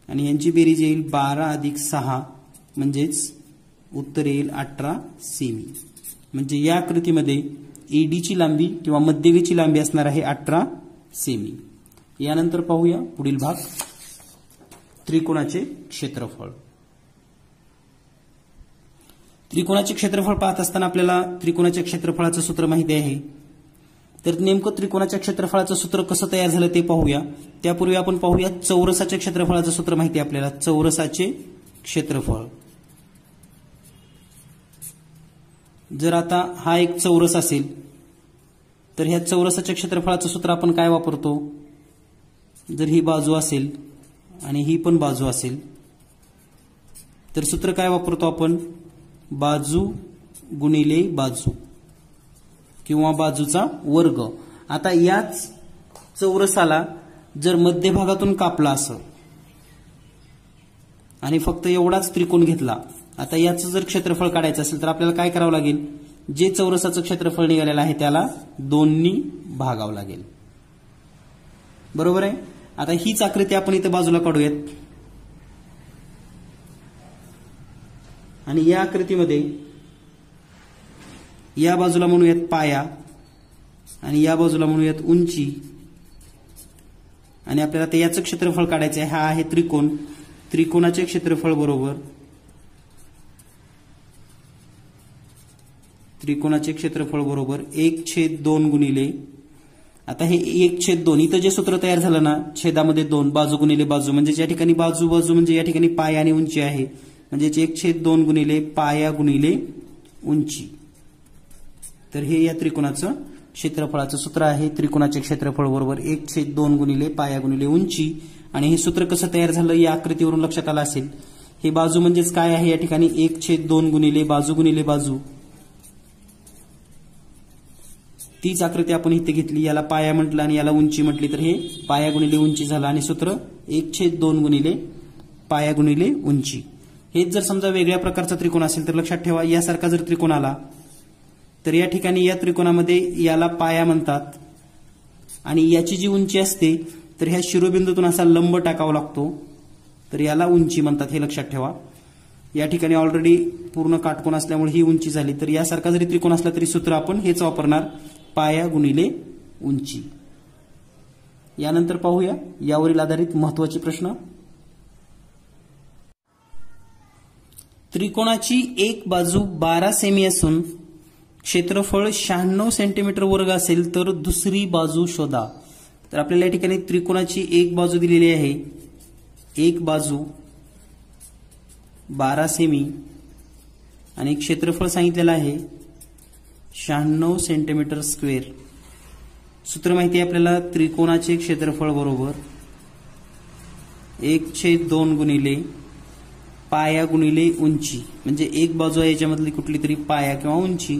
S2: आणि यांची बेरीज येईल बारा अधिक सहा म्हणजेच उत्तर येईल अठरा सेमी. म्हणजे या आकृतीमध्ये एडीची लांबी किंवा मध्यगेची लांबी असणार आहे अठरा सेमी. यानंतर पाहूया पुढील भाग. त्रिकोणाचे क्षेत्रफळ. त्रिकोणाचे क्षेत्रफळ पाहत असताना आपल्याला त्रिकोणाच्या क्षेत्रफळाचं सूत्र माहिती आहे. तर नेमकं त्रिकोणाच्या क्षेत्रफळाचं सूत्र कसं तयार झालं ते पाहूया. त्यापूर्वी आपण पाहूया चौरसाच्या क्षेत्रफळाचं सूत्र माहिती आहे आपल्याला. चौरसाचे क्षेत्रफळ. जर आता हा एक चौरस असेल तर ह्या चौरसाच्या क्षेत्रफळाचं सूत्र आपण काय वापरतो? जर ही बाजू असेल आणि ही पण बाजू असेल तर सूत्र काय वापरतो आपण? बाजू गुणिले बाजू किंवा बाजूचा वर्ग. आता याच चौरसाला जर मध्यभागातून कापला असं आणि फक्त एवढाच त्रिकोण घेतला आता याचं जर क्षेत्रफळ काढायचं असेल तर आपल्याला काय करावं लागेल? जे चौरसाचं क्षेत्रफळ निघालेलं आहे त्याला दोन्ही भागावं लागेल. बरोबर आहे? आता हीच आकृती आपण इथे बाजूला काढूयात. आणि या आकृतीमध्ये या बाजूला म्हणूयात पाया आणि या बाजूला म्हणूयात उंची. आणि आपल्याला ते याचं क्षेत्रफळ काढायचं आहे. हा आहे त्रिकोण. त्रिकोणाचे क्षेत्रफळ बरोबर. त्रिकोणाचे क्षेत्रफळ बरोबर एक छेद दोन गुणिले. आता हे एक छेद दोन. इथं जे सूत्र तयार झालं ना छेदामध्ये दोन बाजू गुणिले बाजू. म्हणजे ज्या ठिकाणी बाजू बाजू म्हणजे या ठिकाणी पाया आणि उंची आहे म्हणजेच एक छेद दोन गुणिले पाया गुणिले उंची. तर हे या त्रिकोणाचं क्षेत्रफळाचं सूत्र आहे. त्रिकोणाचे क्षेत्रफळ बरोबर एक छेद दोन गुणिले पाया गुणिले उंची. आणि हे सूत्र कसं तयार झालं या आकृतीवरून लक्षात आलं असेल. हे बाजू म्हणजेच काय आहे? या ठिकाणी एक छेद दोन गुणिले बाजू गुणिले बाजू. तीच आकृती आपण इथे घेतली. याला पाया म्हटलं आणि याला उंची म्हटली. तर हे पाया गुणिले उंची झालं. आणि सूत्र एक छेद दोन गुणिले पाया गुणिले उंची. हेच जर समजा वेगळ्या प्रकारचा त्रिकोण असेल तर लक्षात ठेवा यासारखा जर त्रिकोण आला तर या ठिकाणी या त्रिकोणामध्ये याला पाया म्हणतात. आणि याची जी उंची असते तर ह्या शिरोबिंदूतून असा लंब टाकावा लागतो. तर याला उंची म्हणतात हे लक्षात ठेवा. या ठिकाणी ऑलरेडी पूर्ण काटकोण असल्यामुळे ही उंची झाली तर यासारखा जरी त्रिकोण असला तरी सूत्र आपण हेच वापरणार पाया गुणिले उंची. यानंतर पाहूया यावरील आधारित महत्त्वाचे प्रश्न. त्रिकोणाची एक बाजू बारा सेमी असून क्षेत्रफळ शहाण्णव सेंटीमीटर वर्ग असेल तर दुसरी बाजू शोधा. तर आपल्याला या ठिकाणी त्रिकोणाची एक बाजू दिलेली आहे. एक बाजू बारा सेमी आणि क्षेत्रफळ सांगितलेलं आहे शहाण्णव सेंटीमीटर स्क्वेअर सूत्र माहिती आहे आपल्याला त्रिकोणाचे क्षेत्रफळ बरोबर. एक छेद दोन गुणिले पाया गुणिले उंची. म्हणजे एक बाजू आहे याच्यामधली कुठली तरी पाया किंवा उंची.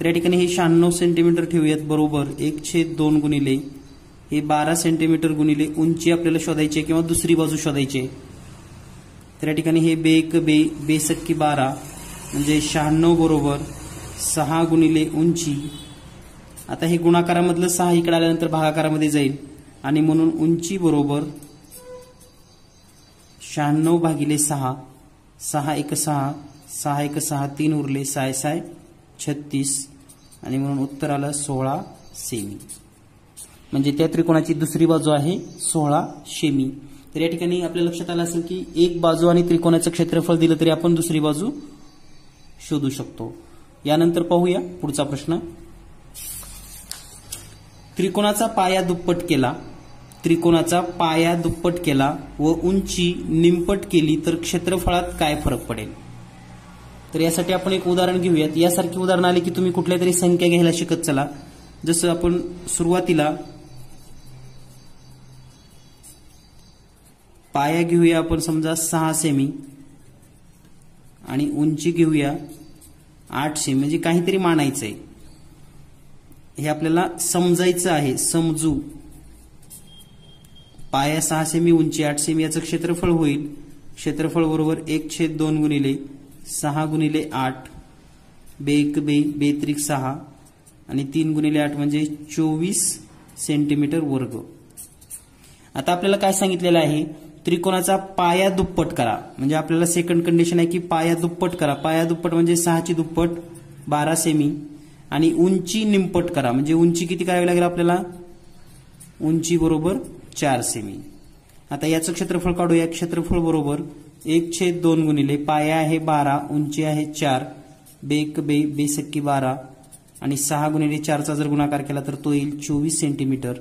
S2: तर या ठिकाणी हे शहाण्णव सेंटीमीटर ठेवूयात बरोबर. एक छेद दोन गुणिले. हे बारा सेंटीमीटर गुणिले उंची आपल्याला शोधायची आहे किंवा दुसरी बाजू शोधायची आहे. तर या ठिकाणी हे बेक बे बेसक्की बारा. म्हणजे शहाण्णव बरोबर सहा गुणिले उंची. आता हे गुणाकारामधलं सहा इकडे आल्यानंतर भागाकारामध्ये जाईल. आणि म्हणून उंची बरोबर शहाण्णव भागिले सहा. सहा एक सहा सहा एक सहा तीन उरले साय साय छत्तीस. आणि म्हणून उत्तर आलं सोळा सेमी. म्हणजे त्या त्रिकोणाची दुसरी बाजू आहे सोळा शेमी तर या ठिकाणी आपल्या लक्षात आलं असेल की एक बाजू आणि त्रिकोणाचं क्षेत्रफळ दिलं तरी आपण दुसरी बाजू शोधू शकतो. यानंतर पाहूया पुढचा प्रश्न. त्रिकोणाचा पाया दुप्पट केला. त्रिकोणाचा पाया दुप्पट केला व उंची निमपट केली तर क्षेत्रफळात काय फरक पडेल? तर यासाठी आपण एक उदाहरण घेऊयात. यासारखी उदाहरण आली की तुम्ही कुठल्या तरी संख्या घ्यायला शिकत चला. जसं आपण सुरुवातीला पाया घेऊया आपण समजा सहा सेमी आणि उंची घेऊया आठ सेमी. म्हणजे काहीतरी मानायचं आहे हे आपल्याला समजायचं आहे. समजू. पाया सहा सेमी उंची आठ सेमी याचं क्षेत्रफळ होईल. क्षेत्रफळ बरोबर एक छेद दोन गुणिले सहा गुणिले आठ. बे एक बे बेत्रिक सहा. आणि तीन गुणिले आठ म्हणजे चोवीस सेंटीमीटर वर्ग. आता आपल्याला काय सांगितलेलं आहे? त्रिकोणाचा पाया दुप्पट करा. म्हणजे आपल्याला सेकंड कंडिशन आहे की पाया दुप्पट करा. पाया दुप्पट म्हणजे सहाची दुप्पट बारा सेमी. आणि उंची निंपट करा. म्हणजे उंची किती करावी लागेल आपल्याला? उंची बरोबर चार सेमी. आता याचं क्षेत्रफळ काढूया क्षेत्रफळ बरोबर एक छेद दोन गुणिले पाया आहे बारा उंची आहे चार बेक बे बेसक्की बारा आणि सहा गुणिले चारचा जर गुणाकार केला तर तो येईल चोवीस सेंटीमीटर.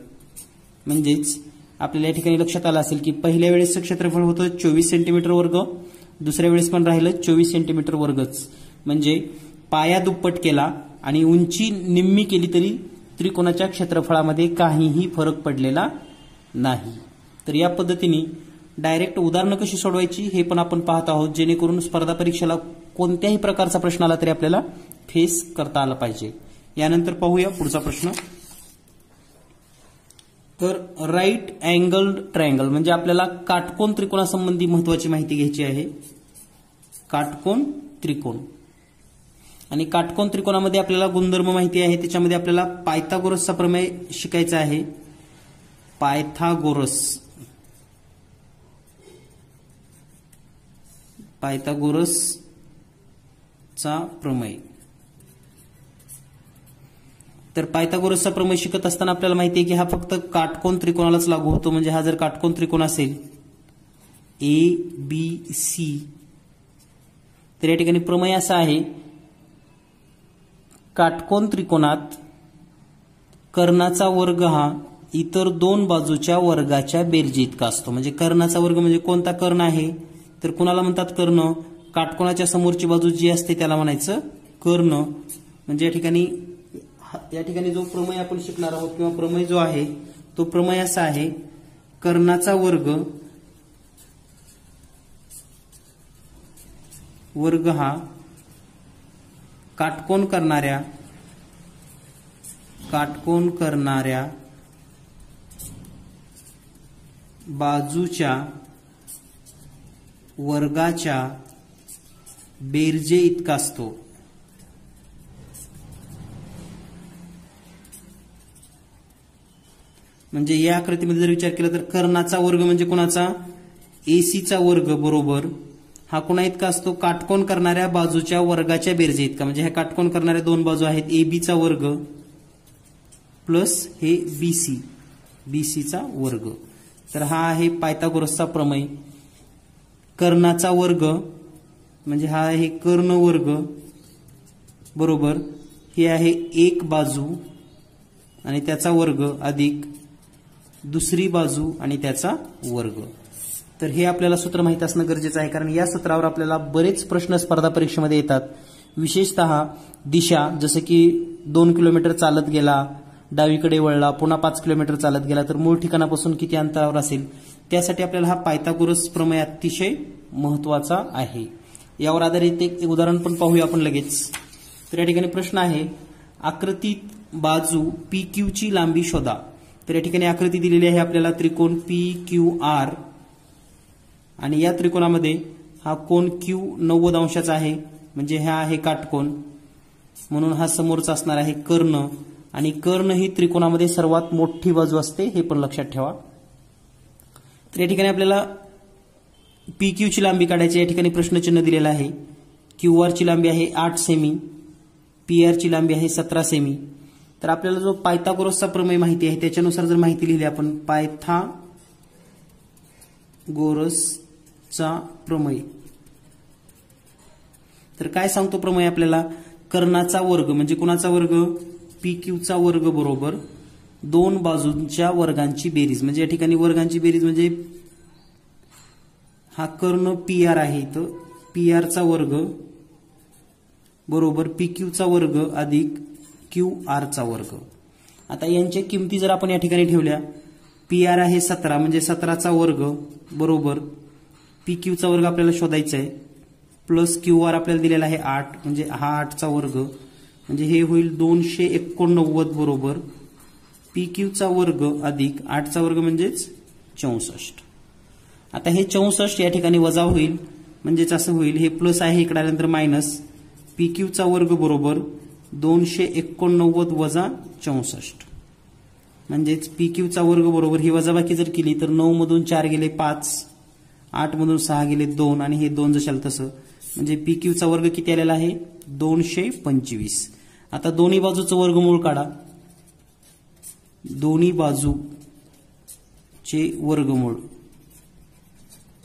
S2: म्हणजेच आपल्याला या ठिकाणी लक्षात आलं असेल की पहिल्या वेळेसचं क्षेत्रफळ होतं चोवीस सेंटीमीटर वर्ग दुसऱ्या वेळेस पण राहिलं चोवीस सेंटीमीटर वर्गच. म्हणजे पाया दुप्पट केला आणि उंची निम्मी केली तरी त्रिकोणाच्या क्षेत्रफळामध्ये काहीही फरक पडलेला नाही. तर या पद्धतीने डायरेक्ट उदाहरणं कशी सोडवायची हे पण आपण पाहत आहोत. जेणेकरून स्पर्धा परीक्षेला कोणत्याही प्रकारचा प्रश्न आला तरी आपल्याला फेस करता आला पाहिजे. यानंतर पाहूया पुढचा प्रश्न. तर राईट अँगल ट्रायंगल म्हणजे आपल्याला काटकोन त्रिकोणासंबंधी महत्वाची माहिती घ्यायची आहे. काटकोन त्रिकोण. आणि काटकोन त्रिकोणामध्ये आपल्याला गुणधर्म माहिती आहे. त्याच्यामध्ये आपल्याला पायथागोरसचा प्रमेय शिकायचा आहे. पायथागोरस. पायथागोरसचा प्रमेय. तर पायथागोरसचा प्रमेय शिकत असताना आपल्याला माहिती आहे की हा फक्त काटकोन त्रिकोणालाच लागू होतो. म्हणजे हा जर काटकोन त्रिकोण असेल ए बी सी तर या ठिकाणी प्रमेय असा आहे काटकोन त्रिकोणात कर्णाचा वर्ग हा इतर दोन बाजूच्या वर्गाच्या बेरजी इतका असतो. म्हणजे कर्णाचा वर्ग म्हणजे कोणता कर्ण आहे? तर कुणाला म्हणतात कर्ण? काटकोणाच्या समोरची बाजू जी असते त्याला म्हणायचं कर्ण. म्हणजे या ठिकाणी या ठिकाणी जो प्रमेय आपण शिकणार आहोत किंवा प्रमेय जो आहे तो प्रमेय असा आहे कर्णाचा वर्ग वर्ग हा काटकोण करणाऱ्या काटकोण करणाऱ्या बाजूच्या वर्गाच्या बेरजे इतका असतो. म्हणजे या आकृतीमध्ये जर विचार केला तर कर्णाचा वर्ग म्हणजे कोणाचा? एसीचा वर्ग बरोबर. हा कोणा इतका असतो? काटकोण करणाऱ्या बाजूच्या वर्गाच्या बेरजे इतका. म्हणजे ह्या काटकोण करणाऱ्या दोन बाजू आहेत ए बीचा वर्ग
S1: प्लस हे बी सी बी सीचा वर्ग. तर हा आहे पायथागोरसचा प्रमेय. कर्णाचा वर्ग म्हणजे हा आहे कर्ण वर्ग बरोबर. हे आहे एक बाजू आणि त्याचा वर्ग अधिक दुसरी बाजू आणि त्याचा वर्ग. तर हे आपल्याला सूत्र माहीत असणं गरजेचं आहे कारण या सत्रावर आपल्याला बरेच प्रश्न स्पर्धा परीक्षेमध्ये येतात. विशेषतः दिशा जसं की दोन किलोमीटर चालत गेला डावीकडे वळला पुन्हा पाच किलोमीटर चालत गेला तर मूळ ठिकाणापासून किती अंतरावर असेल? त्यासाठी आपल्याला हा पायथागोरस प्रमेय अतिशय महत्त्वाचा आहे. यावर आधारित एक उदाहरण पण पाहूया आपण लगेच. तर या ठिकाणी प्रश्न आहे आकृतीत बाजू पी क्यूची लांबी शोधा. तर या ठिकाणी आकृती दिलेली आहे आपल्याला त्रिकोण पी क्यू आर आणि या त्रिकोणामध्ये हा कोण क्यू नव्वद अंशाचा आहे म्हणजे हा आहे काटकोण म्हणून हा समोरचा असणार आहे कर्ण. आणि कर्ण ही त्रिकोणामध्ये सर्वात मोठी बाजू असते हे पण लक्षात ठेवा. तर या ठिकाणी आपल्याला पी क्यूची लांबी काढायची या ठिकाणी प्रश्नचिन्ह दिलेलं आहे. क्यू आरची लांबी आहे आठ सेमी पी आरची लांबी आहे सतरा सेमी. तर आपल्याला जो पायथागोरसचा प्रमेय माहिती आहे त्याच्यानुसार जर माहिती लिहिली आपण पायथा गोरसचा प्रमेय. तर काय सांगतो प्रमेय आपल्याला? कर्णाचा वर्ग म्हणजे कुणाचा वर्ग? पी क्यूचा वर्ग बरोबर दोन बाजूंच्या वर्गांची बेरीज. म्हणजे या ठिकाणी वर्गांची बेरीज म्हणजे हा कर्ण पी आर आहे इथं. पी आरचा वर्ग बरोबर पी क्यूचा वर्ग अधिक क्यू आरचा वर्ग. आता यांच्या किमती जर आपण या ठिकाणी ठेवल्या पी आर आहे सतरा म्हणजे सतराचा वर्ग बरोबर पी क्यूचा वर्ग आपल्याला शोधायचा आहे. प्लस क्यू आर आपल्याला दिलेला आहे आठ म्हणजे हा आठचा वर्ग म्हणजे हे होईल दोनशे एकोणनव्वद बरोबर. पी क्यूचा वर्ग अधिक आठचा वर्ग म्हणजेच चौसष्ट. आता हे चौसष्ट या ठिकाणी वजा होईल. म्हणजेच असं होईल हे प्लस आहे इकडे आल्यानंतर मायनस. पी क्यूचा वर्ग बरोबर दोनशे एकोणनव्वद वजा चौसष्ट. म्हणजेच पी क्यूचा वर्ग बरोबर ही वजाबाकी जर केली तर नऊ मधून चार गेले पाच आठ मधून सहा गेले दोन आणि हे दोन जशाल तसं. म्हणजे पी क्यूचा वर्ग किती आलेला आहे? दोनशे पंचवीस. आता दोन्ही बाजूचं वर्गमूळ काढा. दोन्ही बाजूचे वर्गमूळ.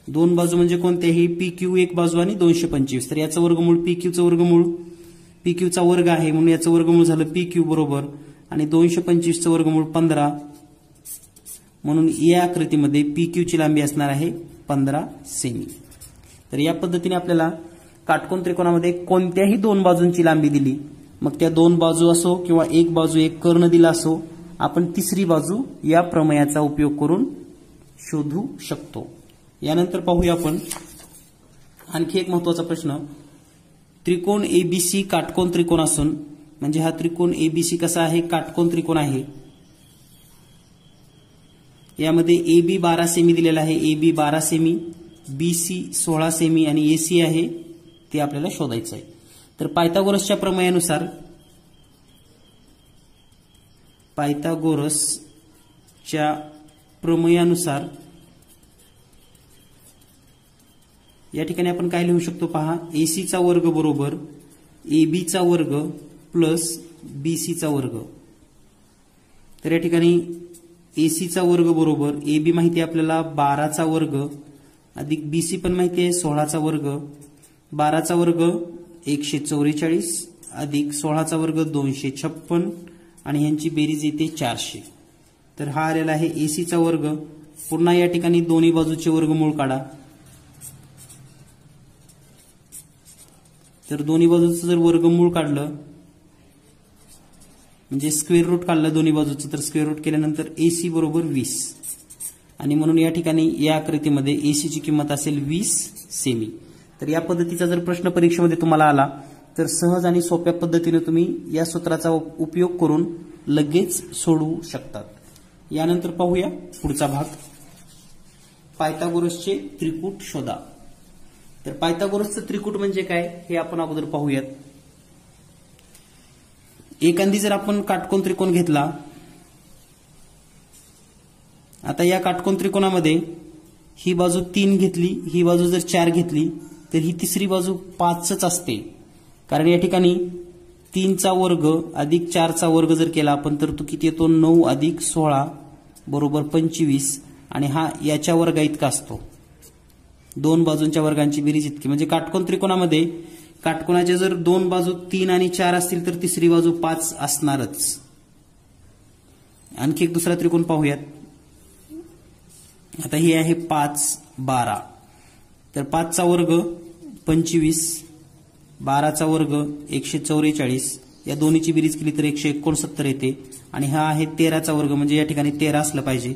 S1: दोन बाजू म्हणजे कोणत्याही पी क्यू एक बाजू आणि दोनशे पंचवीस. तर याचं वर्गमूळ पी क्यूचं वर्गमूळ. पी क्यूचा वर्ग आहे म्हणून याचं वर्गमूळ झालं पी क्यू बरोबर. आणि दोनशे पंचवीसचं वर्गमूळ पंधरा. म्हणून या आकृतीमध्ये पी क्यूची लांबी असणार आहे पंधरा सेमी तर या पद्धतीने आपल्याला काटकोण त्रिकोणामध्ये कोणत्याही दोन बाजूंची लांबी दिली. मग त्या दोन बाजू असो किंवा एक बाजू एक कर्ण दिला असो आपण तिसरी बाजू या प्रमेयाचा उपयोग करून शोधू शकतो. यानंतर पाहूया आपण आणखी एक महत्त्वाचा प्रश्न. त्रिकोण एबीसी काटकोण त्रिकोण असून म्हणजे हा त्रिकोण एबीसी कसा आहे काटकोण त्रिकोण आहे? यामध्ये ए बी बारा सेमी दिलेला आहे. ए बी बारा सेमी बी सी सोळा सेमी आणि ए सी आहे ते आपल्याला शोधायचं आहे तर पायथागोरसच्या प्रमेयानुसार पायथागोरसच्या प्रमेयानुसार या ठिकाणी आपण काय लिहू शकतो पहा? एसीचा वर्ग बरोबर ए बीचा वर्ग प्लस बी सीचा वर्ग. तर या ठिकाणी एसीचा वर्ग बरोबर ए बी माहिती आहे आपल्याला बाराचा वर्ग अधिक बी सी पण माहिती आहे सोळाचा वर्ग बाराचा वर्ग एकशे चौवेचाळीस अधिक सोळाचा वर्ग दोनशे छप्पन आणि ह्यांची बेरीज येते चारशे. तर हा आलेला आहे एसीचा वर्ग. पुन्हा या ठिकाणी दोन्ही बाजूचे वर्गमूळ काढा. तर दोन्ही बाजूचं जर वर्गमूळ काढलं म्हणजे स्क्वेअर रूट काढलं दोन्ही बाजूचं तर स्क्वेअर रूट केल्यानंतर एसी बरोबर वीस. आणि म्हणून या ठिकाणी या आकृतीमध्ये एसीची किंमत असेल वीस सेमी. तर या पद्धतीचा जर प्रश्न परीक्षेमध्ये तुम्हाला आला तर सहज आणि सोप्या पद्धतीने तुम्ही या सूत्राचा उपयोग करून लगेच सोडवू शकतात. यानंतर पाहूया पुढचा भाग. पायथागोरसचे त्रिकूट शोधा. तर पायथागोरसचं त्रिकूट म्हणजे काय हे आपण अगोदर पाहूयात. एखादी जर आपण काटकोण त्रिकोण घेतला आता या काटकोण त्रिकोणामध्ये ही बाजू तीन घेतली ही बाजू जर चार घेतली तर ही तिसरी बाजू पाचच असते. कारण या ठिकाणी
S2: तीनचा वर्ग अधिक चारचा वर्ग जर केला आपण तर तो किती येतो? नऊ अधिक सोळा बरोबर पंचवीस आणि हा याच्या वर्गा इतका असतो. दोन बाजूंच्या वर्गांची बेरीज इतकी. म्हणजे काटकोन त्रिकोणामध्ये काटकोणाच्या जर दोन बाजू तीन आणि चार असतील तर तिसरी बाजू पाच असणारच. आणखी एक दुसरा त्रिकोण पाहूयात. आता ही आहे पाच बारा. तर पाचचा वर्ग पंचवीस बाराचा वर्ग एकशे चौवेचाळीस. या दोन्हीची बेरीज केली तर एकशे एकोणसत्तर येते. आणि हा आहे तेराचा वर्ग म्हणजे या ठिकाणी तेरा असलं पाहिजे.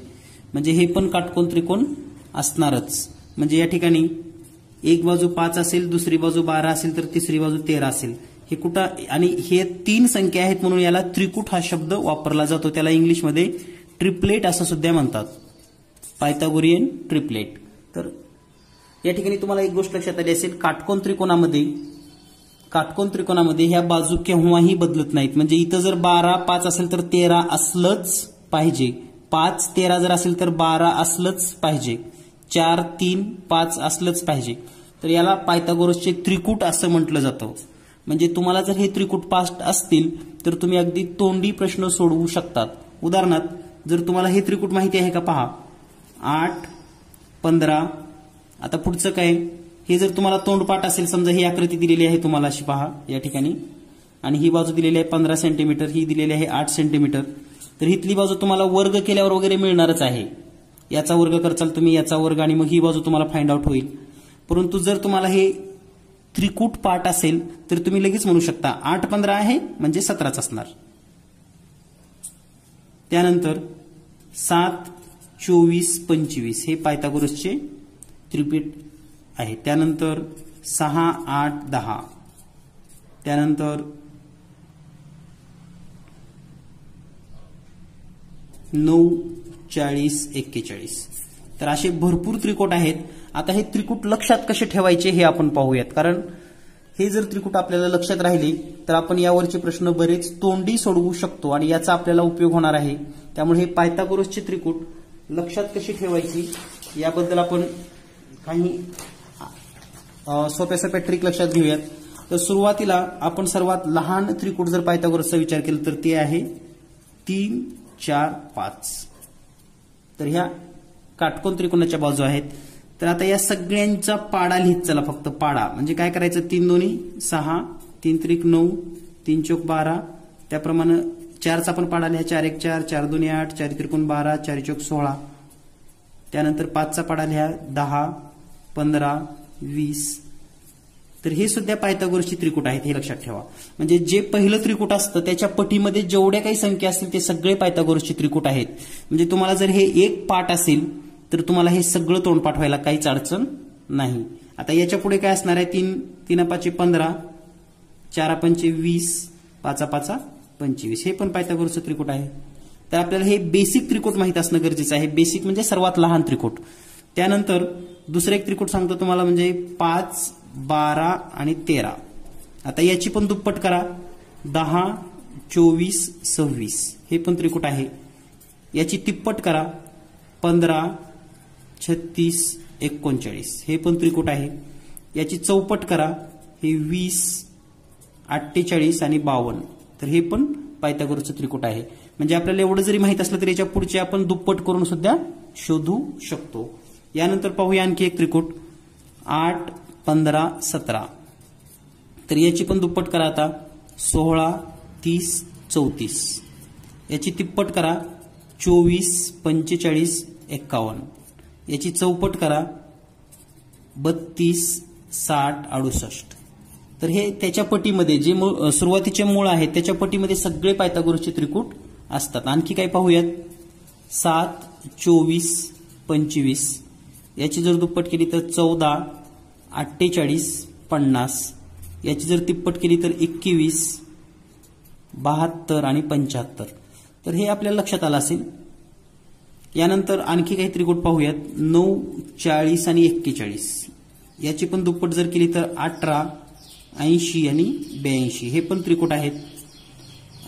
S2: म्हणजे हे पण काटकोन त्रिकोण असणारच. म्हणजे या ठिकाणी एक बाजू पाच असेल दुसरी बाजू बारा असेल तर तिसरी बाजू तेरा असेल. हे कुठं आणि हे तीन संख्या आहेत म्हणून याला त्रिकूट हा शब्द वापरला जातो. त्याला इंग्लिशमध्ये ट्रिपलेट असं सुद्धा म्हणतात. Pythagorean triplet. तर या ठिकाणी तुम्हाला एक गोष्ट लक्षात आली असेल काटकोन त्रिकोणामध्ये काटकोन त्रिकोणामध्ये ह्या बाजू केव्हाही बदलत नाहीत. म्हणजे इथं जर बारा पाच असेल तर तेरा असलंच पाहिजे. पाच तेरा जर असेल तर बारा असलंच पाहिजे. चार तीन पाच असलंच पाहिजे. तर याला पायथागोरसचे त्रिकूट असं म्हटलं जातं. म्हणजे तुम्हाला जर हे त्रिकूट पास्ट असतील तर तुम्ही अगदी तोंडी प्रश्न सोडवू शकतात. उदाहरणार्थ जर तुम्हाला हे त्रिकूट माहिती आहे का? पहा. आठ पंधरा आता पुढचं काय? हे जर तुम्हाला तोंडपाठ असेल समजा ही आकृती दिलेली आहे तुम्हाला अशी पहा या ठिकाणी. आणि ही बाजू दिलेली आहे पंधरा सेंटीमीटर ही दिलेली आहे आठ सेंटीमीटर तर हिथली बाजू तुम्हाला वर्ग केल्यावर वगैरे मिळणारच आहे. याचा वर्ग करचाल तुम्ही याचा वर्ग आणि मग ही बाजू तुम्हाला फाइंड आउट होईल. परंतु जर तुम्हाला हे त्रिकूट पाठ असेल तर तुम्ही लगेच म्हणू शकता आठ पंधरा आहे म्हणजे सतराच असणार. त्यानंतर सात चोवीस पंचवीस हे पायथागोरसचे त्रिपीठ आहे. त्यानंतर सहा आठ दहा. त्यानंतर नऊ चाळीस एक्केचाळीस. तर असे भरपूर त्रिकूट आहेत. आता हे त्रिकूट लक्षात कसे ठेवायचे हे आपण पाहूयात. कारण हे जर त्रिकूट आपल्याला लक्षात राहिले तर आपण यावरचे प्रश्न बरेच तोंडी सोडवू शकतो आणि याचा आपल्याला उपयोग होणार आहे. त्यामुळे हे पायथागोरसचे त्रिकूट लक्षात कशी ठेवायची याबद्दल आपण काही सोप्या सोप्या ट्रिक लक्षात घेऊयात. तर सुरुवातीला आपण सर्वात लहान त्रिकोट जर पायथागोरसचा विचार केला तर ते आहे तीन चार पाच. तर ह्या काटकोन त्रिकोणाच्या बाजू आहेत. तर आता या सगळ्यांचा पाडा लिहित चला फक्त पाडा. म्हणजे काय करायचं? तीन दोन्ही सहा तीन त्रिक नऊ तीन चौक बारा. त्याप्रमाणे चारचा पण पाडा लिहा. चार एक चार चार दोन्ही आठ चार त्रिकोण बारा चार चौक सोळा. त्यानंतर पाचचा पाडा लिहा. दहा पंधरा वीस. तर हे सुद्धा पायथागोरसची त्रिकूट आहेत हे लक्षात ठेवा. म्हणजे जे पहिलं त्रिकूट असतं त्याच्या पटीमध्ये जेवढ्या काही संख्या असतील ते सगळे पायथागोरसचे त्रिकूट आहेत. म्हणजे तुम्हाला जर हे एक पाठ असेल तर तुम्हाला हे सगळं तोंड पाठवायला काहीच अडचण नाही. आता याच्यापुढे काय असणार आहे? तीन तीन पाचशे पंधरा चारा पंचे वीस पाचा पाचा पंचवीस. हे पण पायथागोरसचं त्रिकूट आहे. तर आपल्याला हे बेसिक त्रिकूट माहीत असणं गरजेचं आहे. बेसिक म्हणजे सर्वात लहान त्रिकूट. त्यानंतर दुसरं एक त्रिकूट सांगतो तुम्हाला म्हणजे पाच बारा आणि तेरा. आता याची पण दुप्पट करा. दहा चोवीस सव्वीस. हे पण त्रिकूट आहे. याची तिप्पट करा. पंधरा छत्तीस एकोणचाळीस. हे पण त्रिकूट आहे. याची चौपट करा. हे वीस अठ्ठेचाळीस आणि बावन्न. तर हे पण पायथागोरचं त्रिकूट आहे. म्हणजे आपल्याला एवढं जरी माहीत असलं तरी याच्या पुढचे आपण दुप्पट करून सुद्धा शोधू शकतो. यानंतर पाहूया आणखी एक त्रिकूट. आठ पंधरा सतरा. तर याची पण दुप्पट करा आता. सोळा तीस चौतीस. याची तिप्पट करा. चोवीस पंचेचाळीस एक्कावन्न. याची चौपट करा. बत्तीस साठ अडुसष्ट. तर हे त्याच्या पटीमध्ये जे मूळ सुरुवातीचे मूळ आहेत त्याच्या पटीमध्ये सगळे पायथागोरसचे त्रिकूट असतात. आणखी काय पाहूयात. सात चोवीस पंचवीस. याची जर दुप्पट केली तर चौदा अठ्ठेचाळीस पन्नास. याची जर तिप्पट केली तर एकवीस बहात्तर आणि पंच्याहत्तर. तर हे आपल्याला लक्षात आलं असेल. यानंतर आणखी काही त्रिकूट पाहूयात. नऊ चाळीस आणि एक्केचाळीस. याची पण दुप्पट जर केली तर अठरा ऐंशी आणि ब्याऐंशी. हे पण त्रिकूट आहेत.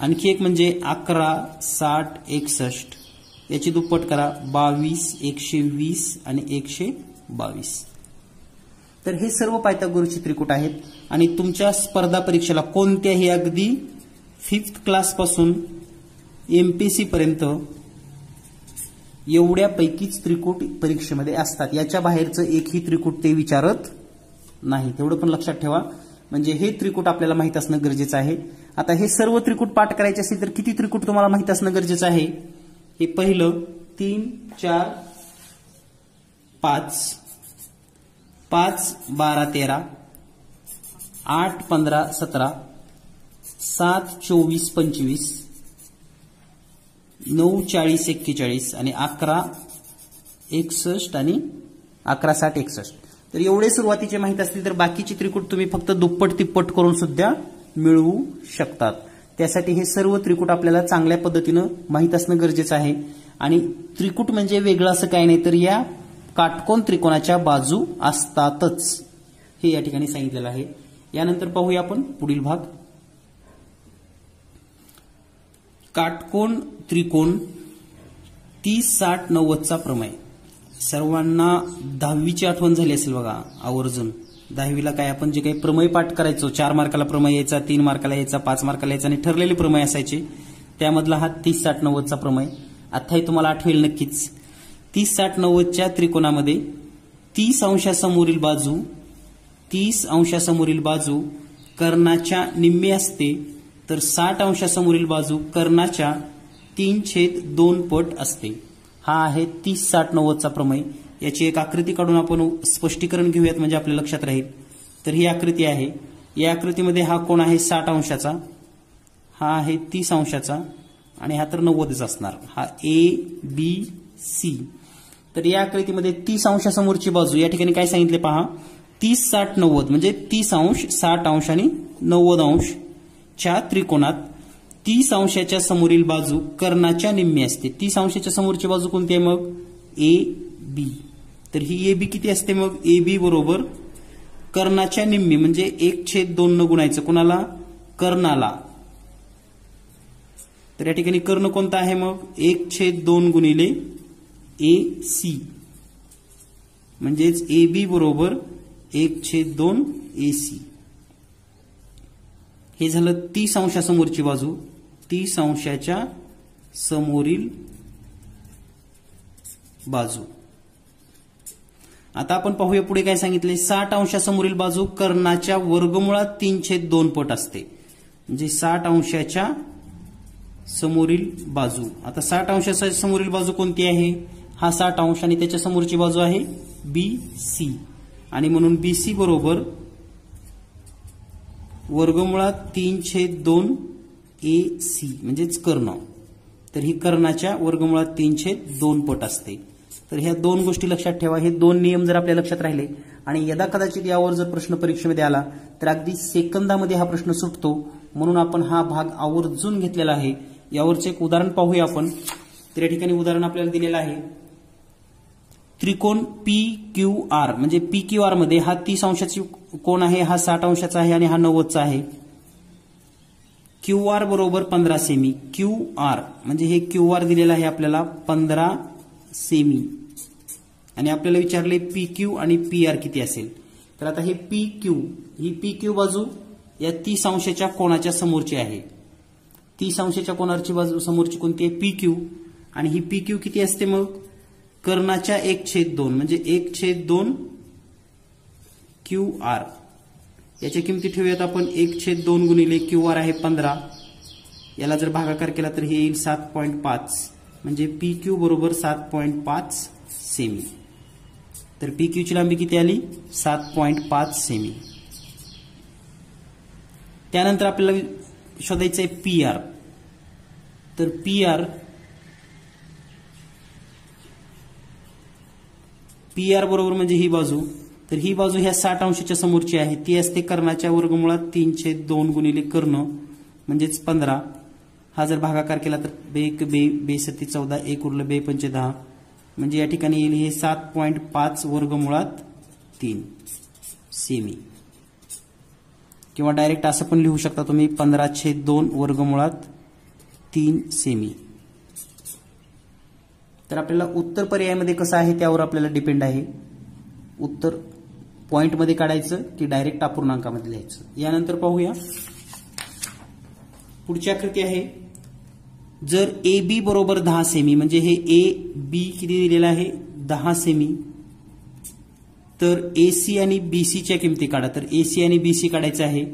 S2: आणखी एक म्हणजे अकरा साठ एकसष्ट. याची दुप्पट करा बावीस एकशे वीस आणि एकशे बावीस. तर हे सर्व पायथागोरसचे त्रिकूट आहेत. आणि तुमच्या स्पर्धा परीक्षेला कोणत्याही अगदी फिफ्थ क्लासपासून एम पी पर्यंत एवढ्यापैकीच त्रिकूट परीक्षेमध्ये असतात. याच्या बाहेरचं एकही त्रिकूट ते विचारत नाही. तेवढं पण लक्षात ठेवा. म्हणजे हे त्रिकूट आपल्याला माहीत असणं गरजेचं आहे. आता हे सर्व त्रिकूट पाठ करायचे असेल तर किती त्रिकूट तुम्हाला माहीत असणं गरजेचं आहे? हे पहिलं तीन चार पाच पाच बारा तेरा आठ पंधरा सतरा सात चोवीस पंचवीस नऊ चाळीस एक्केचाळीस आणि अकरा एकसष्ट आणि अकरा साठ एकसष्ट. तर एवढे सुरुवातीचे माहीत असतील तर बाकीची त्रिकूट तुम्ही फक्त दुप्पट तिप्पट करून सुद्धा मिळवू शकतात. त्यासाठी हे सर्व त्रिकूट आपल्याला चांगल्या पद्धतीनं माहीत असणं गरजेचं आहे. आणि त्रिकूट म्हणजे वेगळं असं काही नाही तर या काटकोन त्रिकोणाच्या बाजू असतातच. हे या ठिकाणी सांगितलेलं आहे. यानंतर पाहूया आपण पुढील भाग. काटकोन त्रिकोण तीस साठ नव्वदचा प्रमेय. सर्वांना दहावीची आठवण झाली असेल बघा आवर्जून. दहावीला काय आपण जे काही प्रमेय पाठ करायचो चार मार्काला प्रमेय यायचा तीन मार्काला यायचा पाच मार्काला यायचा आणि ठरलेले प्रमेय असायचे त्यामधला हा तीस साठ नव्वदचा प्रमेय. आत्ताही तुम्हाला आठवेल नक्कीच. तीस साठ नव्वदच्या त्रिकोणामध्ये तीस अंशासमोरील बाजू तीस अंशासमोरील बाजू कर्णाच्या निम्मी असते तर साठ अंशासमोरील बाजू कर्णाच्या तीन छेद दोन पट असते. हा आहे तीस साठ नव्वदचा प्रमेय. याची एक आकृती काढून आपण स्पष्टीकरण घेऊयात म्हणजे आपल्या लक्षात राहील. तर ही आकृती आहे. या आकृतीमध्ये हा कोण आहे साठ अंशाचा. हा आहे तीस अंशाचा. आणि हा तर नव्वदच असणार. हा ए बी सी तर या आकृतीमध्ये तीस अंशासमोरची बाजू या ठिकाणी काय सांगितले पहा? तीस साठ नव्वद. म्हणजे तीस अंश साठ अंश आणि नव्वद अंश च्या त्रिकोणात तीस अंशाच्या समोरील बाजू कर्णाच्या निम्मी असते. तीस अंशाच्या समोरची बाजू कोणती आहे मग? ए बी तर ही ए बी किती असते मग? ए बी बरोबर कर्णाच्या निम्मी म्हणजे एक छेद दोन न गुणायचं. कुणाला? कर्णाला. तर या ठिकाणी कर्ण कोणता आहे मग? एक छेद दोन गुणिले ए सी. म्हणजेच ए बी बरोबर एक छेद दोन ए सी. हे झालं तीस अंशासमोरची बाजू. तीस अंशाच्या समोरील बाजू. आता आपण पाहूया पुढे काय सांगितले साठ अंशासमोरील बाजू कर्णाच्या वर्गमुळात तीन छेद दोन पट असते. म्हणजे साठ अंशाच्या समोरील बाजू. आता साठ अंशाच्या समोरील बाजू कोणती आहे? हा साठ अंश आणि त्याच्या समोरची बाजू आहे बी सी. आणि म्हणून बी सी बरोबर वर्गमुळात तीन छेद दोन ए सी. म्हणजेच कर्ण. तर ही कर्णाच्या वर्गमुळात तीन छेद दोन पट असते. तर ह्या दोन गोष्टी लक्षात ठेवा. हे दोन नियम जर आपल्या लक्षात राहिले आणि यदा कदाचित यावर जर प्रश्न परीक्षेमध्ये आला तर अगदी सेकंदामध्ये हा प्रश्न सुटतो. म्हणून आपण हा भाग आवर्जून घेतलेला आहे. यावरचं एक उदाहरण पाहूया आपण. तर या ठिकाणी उदाहरण आपल्याला दिलेलं आहे. त्रिकोण पी क्यू आर म्हणजे पी क्यू आरमध्ये हा तीस अंशाची कोण आहे हा साठ अंशाचा आहे आणि हा नव्वदचा आहे. क्यू आर बरोबर पंधरा सेमी. क्यू आर म्हणजे हे क्यू आर दिलेलं आहे आपल्याला पंधरा सेमी आणि आपल्याला विचारले पी क्यू आणि पी आर किती असेल? तर आता हे पी क्यू ही पी क्यू बाजू या तीस अंशाच्या कोणाच्या समोरची आहे. तीस अंशाच्या कोणाची बाजू समोरची कोणती आहे? पी क्यू आणि ही पी क्यू किती असते मग? कर्णाच्या एक छेद दोन म्हणजे एक छेद दोन क्यू आर याच्या किमती ठेवूयात आपण. एक छेद दोन गुणिले क्यू आर आहे पंधरा. याला जर भागाकार केला तर हे येईल सात पॉईंट पाच. म्हणजे पी क्यू बरोबर सात पॉईंट पाच सेमी. तर पी क्यूची लांबी किती आली? सात पॉईंट पाच सेमी. त्यानंतर आपल्याला शोधायचं आहे पी आर तर पी आर पी आर बरोबर म्हणजे ही बाजू. तर ही बाजू ह्या साठ अंशाच्या समोरची आहे. ती असते कर्णाच्या वर्गमुळात तीनशे दोन गुणिले कर्ण म्हणजेच पंधरा. हा जर भागाकार केला तर बे एक बे बे सत्ती चौदा एक उरलं बे पंचे दहा. म्हणजे या ठिकाणी येईल हे सात पॉईंट पाच वर्गमुळात तीन. सेमी. किंवा डायरेक्ट असं पण लिहू शकता तुम्ही पंधरा छेद दोन वर्गमुळात तीन सेमी. तर आपल्याला उत्तर पर्यायामध्ये कसं आहे त्यावर आपल्याला डिपेंड आहे. उत्तर पॉइंटमध्ये काढायचं की डायरेक्ट अपूर्णांकामध्ये लिहायचं. यानंतर पाहूया.
S1: पुढची आकृती आहे. जर ए बी बरोबर दहा सेमी म्हणजे हे ए बी किती दिलेलं आहे? दहा सेमी तर ए सी आणि बी सीच्या किमती काढा. तर ए सी आणि बी सी काढायचं आहे.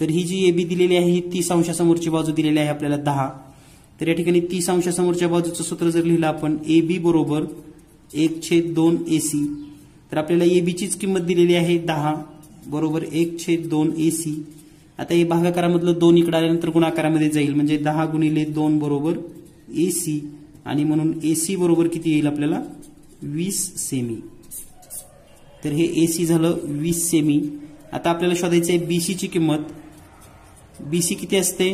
S1: तर ही जी ए बी दिलेली आहे ही तीस अंशासमोरची बाजू दिलेली आहे आपल्याला दहा. तर या ठिकाणी तीस अंशासमोरच्या बाजूचं सूत्र जर लिहिलं आपण ए बी बरोबर एक छेद दोन ए सी. तर आपल्याला ए बीचीच किंमत दिलेली आहे दहा बरोबर एक छेद दोन ए सी. आता हे भागाकारामधलं दोन इकडे आल्यानंतर गुणाकारामध्ये जाईल. म्हणजे दहा गुणिले दोन बरोबर ए सी आणि म्हणून ए सी बरोबर किती येईल आपल्याला? वीस सेमी तर हे ए सी झालं वीस सेमी आता आपल्याला शोधायचं आहे बी सीची किंमत. बी सी किती असते?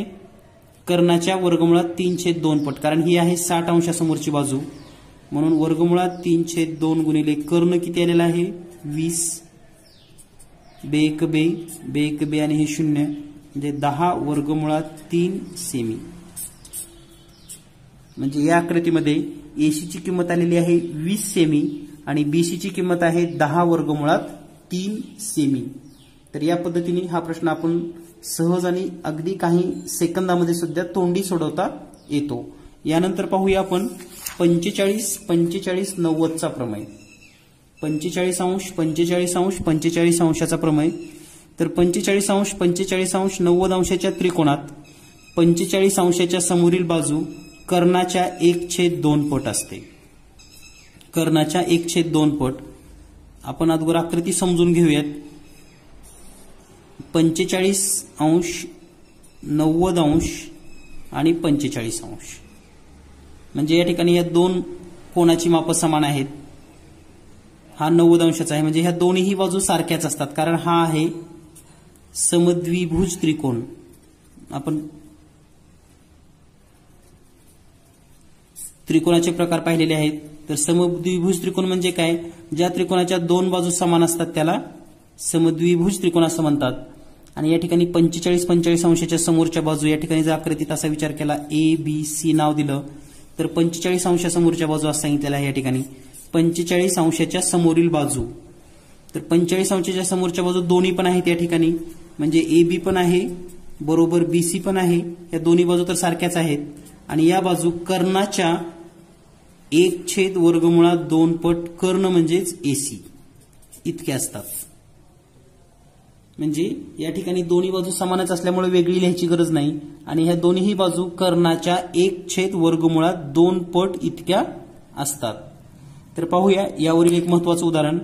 S1: कर्णाच्या वर्गमुळात तीनशे दोन पट. कारण ही आहे साठ अंशासमोरची बाजू. म्हणून वर्गमुळात तीनशे दोन गुणिले कर्ण किती आलेला आहे? वीस. बे एक बे बे एक बे आणि हे शून्य म्हणजे दहा वर्गमुळात तीन सेमी म्हणजे या आकृतीमध्ये एसीची किंमत आलेली आहे वीस सेमी आणि बीसीची किंमत आहे दहा वर्गमुळात तीन सेमी तर या पद्धतीने हा प्रश्न आपण सहज आणि अगदी काही सेकंदामध्ये सुद्धा तोंडी सोडवता येतो. यानंतर पाहूया आपण पंचेचाळीस पंचेचाळीस नव्वदचा प्रमेय. पंचेचाळीस अंश पंचेचाळीस अंश पंचेचाळीस अंशाचा प्रमेय. तर पंचेचाळीस अंश पंचेचाळीस अंश नव्वद अंशाच्या त्रिकोणात पंचेचाळीस अंशाच्या समोरील बाजू कर्णाच्या एक छेद दोन पट असते. कर्णाच्या एक छेद दोन पट. आपण अगोदर आकृती समजून घेऊयात. पंचेचाळीस अंश नव्वद अंश आणि पंचेचाळीस अंश. म्हणजे या ठिकाणी या दोन कोणाची मापं समान आहेत. हा नव्वद अंशाचा आहे. म्हणजे ह्या दोन्हीही बाजू सारख्याच असतात. कारण हा आहे समद्विभुज त्रिकोण. आपण त्रिकोणाचे प्रकार पाहिलेले आहेत. तर समद्विभुज त्रिकोण म्हणजे काय? ज्या त्रिकोणाच्या दोन बाजू समान असतात त्याला समद्विभुज त्रिकोण असं म्हणतात. आणि या ठिकाणी पंचेचाळीस पंचेचाळीस अंशाच्या समोरच्या बाजू या ठिकाणी जर आकृतीत असा विचार केला ए बी सी नाव दिलं तर पंचेचाळीस अंशासमोरच्या बाजू असं सांगितलेलं आहे या ठिकाणी. पंचेचाळीस अंशाच्या समोरील बाजू. तर पंचेचाळीस अंशाच्या समोरच्या बाजू दोन्ही पण आहेत या ठिकाणी. म्हणजे ए बी पण आहे बरोबर बी सी पण आहे. या दोन्ही बाजू तर सारख्याच आहेत. आणि या बाजू कर्णाच्या एक छेद वर्गमुळात दोन पट कर्ण म्हणजेच एसी इतके असतात. म्हणजे या ठिकाणी दोन्ही बाजू समानच असल्यामुळे वेगळी लिहायची गरज नाही. आणि ह्या दोन्ही बाजू कर्णाच्या एक छेद वर्गमुळात दोन पट इतक्या असतात. तर पाहूया यावरील एक महत्वाचं उदाहरण.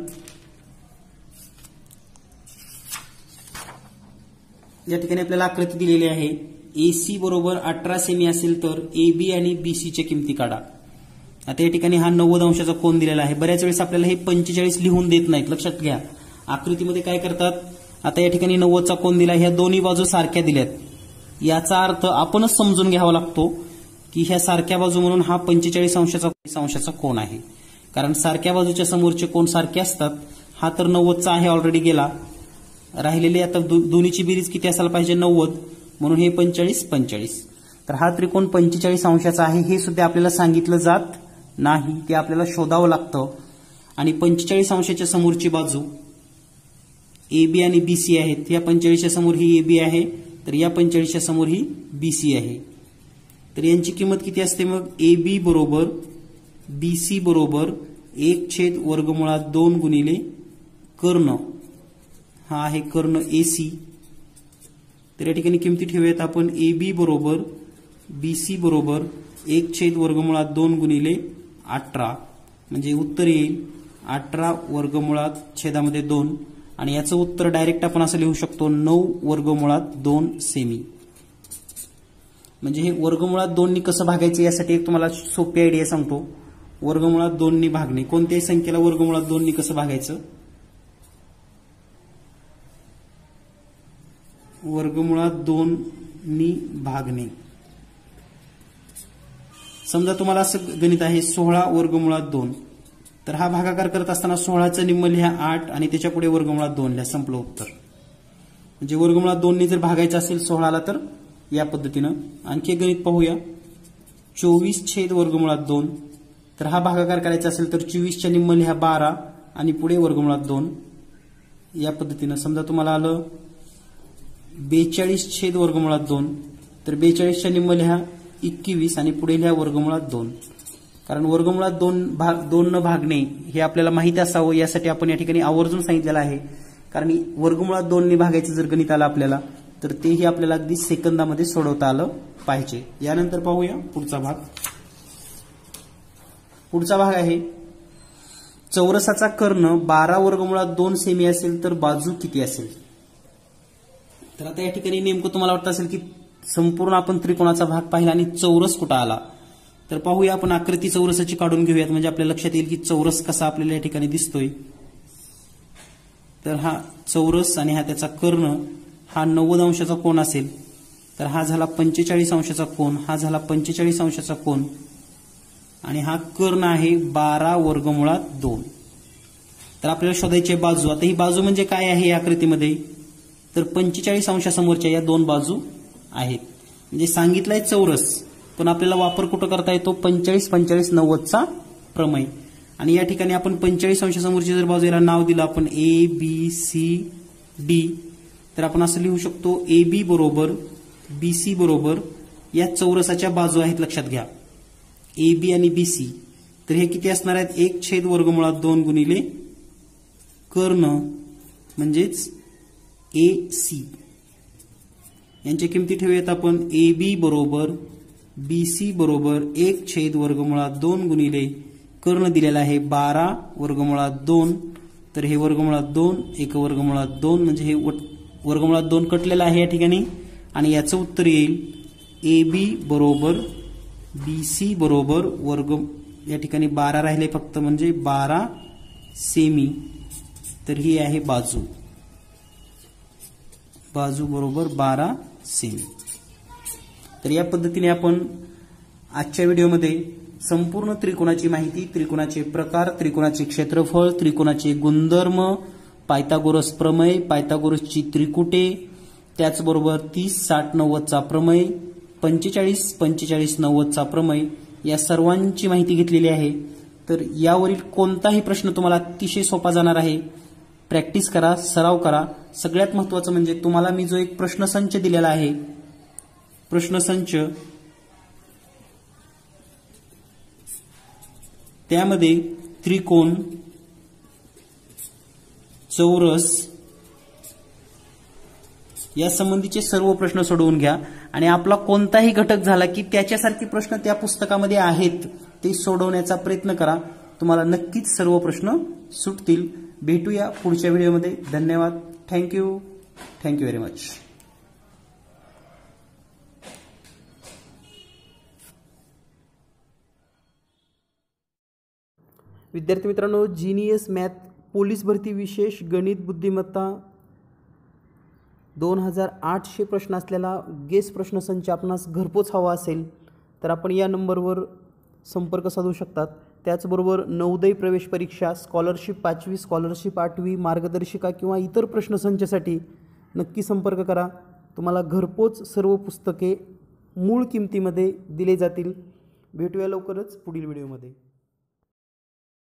S1: या ठिकाणी आपल्याला आकृती दिलेली आहे. एसी बरोबर अठरा सेमी असेल तर ए बी आणि बी सीच्या किमती काढा. आता या ठिकाणी हा नव्वद अंशाचा कोण दिलेला आहे. बऱ्याच वेळेस आपल्याला हे पंचेचाळीस लिहून देत नाहीत. लक्षात घ्या. आकृतीमध्ये काय करतात? आता या ठिकाणी नव्वदचा कोण दिला ह्या दोन्ही बाजू सारख्या दिल्यात. याचा अर्थ आपणच समजून घ्यावा लागतो की ह्या सारख्या बाजू म्हणून हा पंचेचाळीस अंशाचा अंशाचा कोण आहे. कारण सारख्या बाजूच्या समोरचे कोण सारखे असतात हा तर नव्वदचा आहे ऑलरेडी गेला. राहिलेली आता दोन्हीची बेरीज किती असायला पाहिजे? नव्वद. म्हणून हे पंचेचाळीस पंचेचाळीस. तर हा त्रिकोण पंचेचाळीस अंशाचा आहे हे सुद्धा आपल्याला सांगितलं जात नाही. ते आपल्याला शोधावं लागतं. आणि पंचेचाळीस अंशाच्या समोरची बाजू ए बी आणि बी सी आहेत. या पंचेचाळीसच्या समोर ही ए बी आहे तर या पंचेचाळीसच्या समोर ही बी सी आहे. तर यांची किंमत किती असते मग? ए बी बरोबर बी सी बरोबर एक छेद वर्गमुळात दोन गुणिले कर्ण. हा आहे कर्ण ए सी तर या ठिकाणी किमती ठेवूयात आपण. ए बी बरोबर बी सी बरोबर एक छेद वर्गमुळात दोन गुणिले अठरा. म्हणजे उत्तर येईल अठरा वर्गमुळात छेदामध्ये दोन. आणि याचं उत्तर डायरेक्ट आपण असं लिहू शकतो नऊ वर्गमुळात दोन सेमी म्हणजे हे वर्गमुळात दोननी कसं भागायचं यासाठी एक तुम्हाला सोपी आयडिया सांगतो. वर्गमुळात दोननी भागणे. कोणत्याही संख्येला वर्गमुळात दोननी कसं भागायचं? वर्गमुळात दोननी भागणे. समजा तुम्हाला असं गणित आहे सोळा वर्गमुळात दोन. तर हा भागाकार करत असताना सोळाचं निम्म लिहा आठ आणि त्याच्या पुढे वर्गमुळात दोन लिहा. संपलं उत्तर. म्हणजे वर्गमुळात दोनने जर भागायचं असेल सोळाला तर या पद्धतीनं आणखी गणित पाहूया. चोवीस छेद वर्गमुळात दोन. तर हा भागाकार करायचा असेल तर चोवीसच्या निम्म लिहा बारा आणि पुढे वर्गमुळात दोन. या पद्धतीनं समजा तुम्हाला आलं बेचाळीस छेद वर्गमुळात दोन.
S2: तर बेचाळीसच्या निम्म लिहा एकवीस आणि पुढे लिहा वर्गमुळात दोन. कारण वर्गमुळात दोन भाग दोन न भागणे हे आपल्याला माहिती असावं यासाठी आपण या ठिकाणी आवर्जून सांगितलेलं आहे. कारण वर्गमुळात दोनने भागायचं जर गणित आलं आपल्याला तर तेही आपल्याला अगदी सेकंदामध्ये सोडवता आलं पाहिजे. यानंतर पाहूया पुढचा भाग. पुढचा भाग आहे. चौरसाचा कर्ण बारा वर्गमुळात दोन सेमी असेल तर बाजू किती असेल? तर आता या ठिकाणी नेमकं तुम्हाला वाटत असेल की संपूर्ण आपण त्रिकोणाचा भाग पाहिला आणि चौरस कुठं आला? तर पाहूया आपण आकृती चौरसाची काढून घेऊयात. म्हणजे आपल्या लक्षात येईल की चौरस कसा आपल्याला या ठिकाणी दिसतोय. तर हा चौरस आणि हा त्याचा कर्ण हा नव्वद अंशाचा कोण असेल. तर हा झाला पंचेचाळीस अंशाचा कोण हा झाला पंचेचाळीस अंशाचा कोण आणि हा कर्ण आहे बारा वर्गमुळात दोन. तर आपल्याला शोधायची बाजू. आता ही बाजू म्हणजे काय आहे या आकृतीमध्ये? तर पंचेचाळीस अंशासमोरच्या या दोन बाजू आहेत. म्हणजे सांगितलंय चौरस पण आपल्याला वापर कुठं करता येतो? पंचेचाळीस पंचेचाळीस नव्वदचा प्रमेय. आणि या ठिकाणी आपण पंचेचाळीस अंशासमोरची जर बाजू याला नाव दिलं आपण ए बी सी डी तर आपण असं लिहू शकतो ए बी बरोबर बी सी बरोबर. या चौरसाच्या बाजू आहेत लक्षात घ्या. ए बी आणि बी सी. तर हे किती असणार आहेत? एक छेद वर्गमुळात दोन गुणिले कर्ण म्हणजेच ए सी. यांच्या किमती ठेवूयात आपण. ए बी बरोबर बी सी बरोबर एक छेद वर्गमुळात दोन गुणिले कर्ण दिलेला आहे बारा वर्गमुळात दोन. तर हे वर्गमुळात दोन एक वर्गमुळात दोन म्हणजे हे वर्गमुळात दोन कटलेलं आहे या ठिकाणी. आणि याचं उत्तर येईल ए बी बरोबर बी सी बरोबर वर्ग या ठिकाणी बारा राहिले फक्त म्हणजे बारा सेमी तर ही आहे बाजू. बाजू बरोबर बारा सेमी तर या पद्धतीने आपण आजच्या व्हिडिओमध्ये संपूर्ण त्रिकोणाची माहिती त्रिकोणाचे प्रकार त्रिकोणाचे क्षेत्रफळ त्रिकोणाचे गुणधर्म पायथागोरस प्रमेय पायथागोरसची त्रिकुटे त्याचबरोबर तीस साठ नव्वदचा प्रमेय पंचेचाळीस पंचेचाळीस नव्वदचा प्रमेय या सर्वांची माहिती घेतलेली आहे. तर यावरील कोणताही प्रश्न तुम्हाला अतिशय सोपा जाणार आहे. प्रॅक्टिस करा सराव करा. सगळ्यात महत्वाचं म्हणजे तुम्हाला मी जो एक प्रश्नसंच दिलेला आहे प्रश्नसंच त्यामध्ये त्रिकोण चौरस या संबंधीचे सर्व प्रश्न सोडवून घ्या. आणि आपला कोणताही घटक झाला की त्याच्यासारखे प्रश्न त्या पुस्तकामध्ये आहेत ते सोडवण्याचा प्रयत्न करा. तुम्हाला नक्कीच सर्व प्रश्न सुटतील. भेटूया पुढच्या व्हिडिओमध्ये. धन्यवाद. थँक्यू थँक्यू व्हेरी मच
S1: विद्यार्थी मित्रांनो जीनियस मॅथ पोलीस भरती विशेष गणित बुद्धिमत्ता दोन हजार आठशे प्रश्न असलेला गेस प्रश्नसंच आपणास घरपोच हवा असेल तर आपण या नंबरवर संपर्क साधू शकतात. त्याचबरोबर नवोदय प्रवेश परीक्षा स्कॉलरशिप पाचवी स्कॉलरशिप आठवी मार्गदर्शिका किंवा इतर प्रश्नसंचासाठी नक्की संपर्क करा. तुम्हाला घरपोच सर्व पुस्तके मूळ किमतीमध्ये दिले जातील. भेटूया लवकरच पुढील व्हिडिओमध्ये.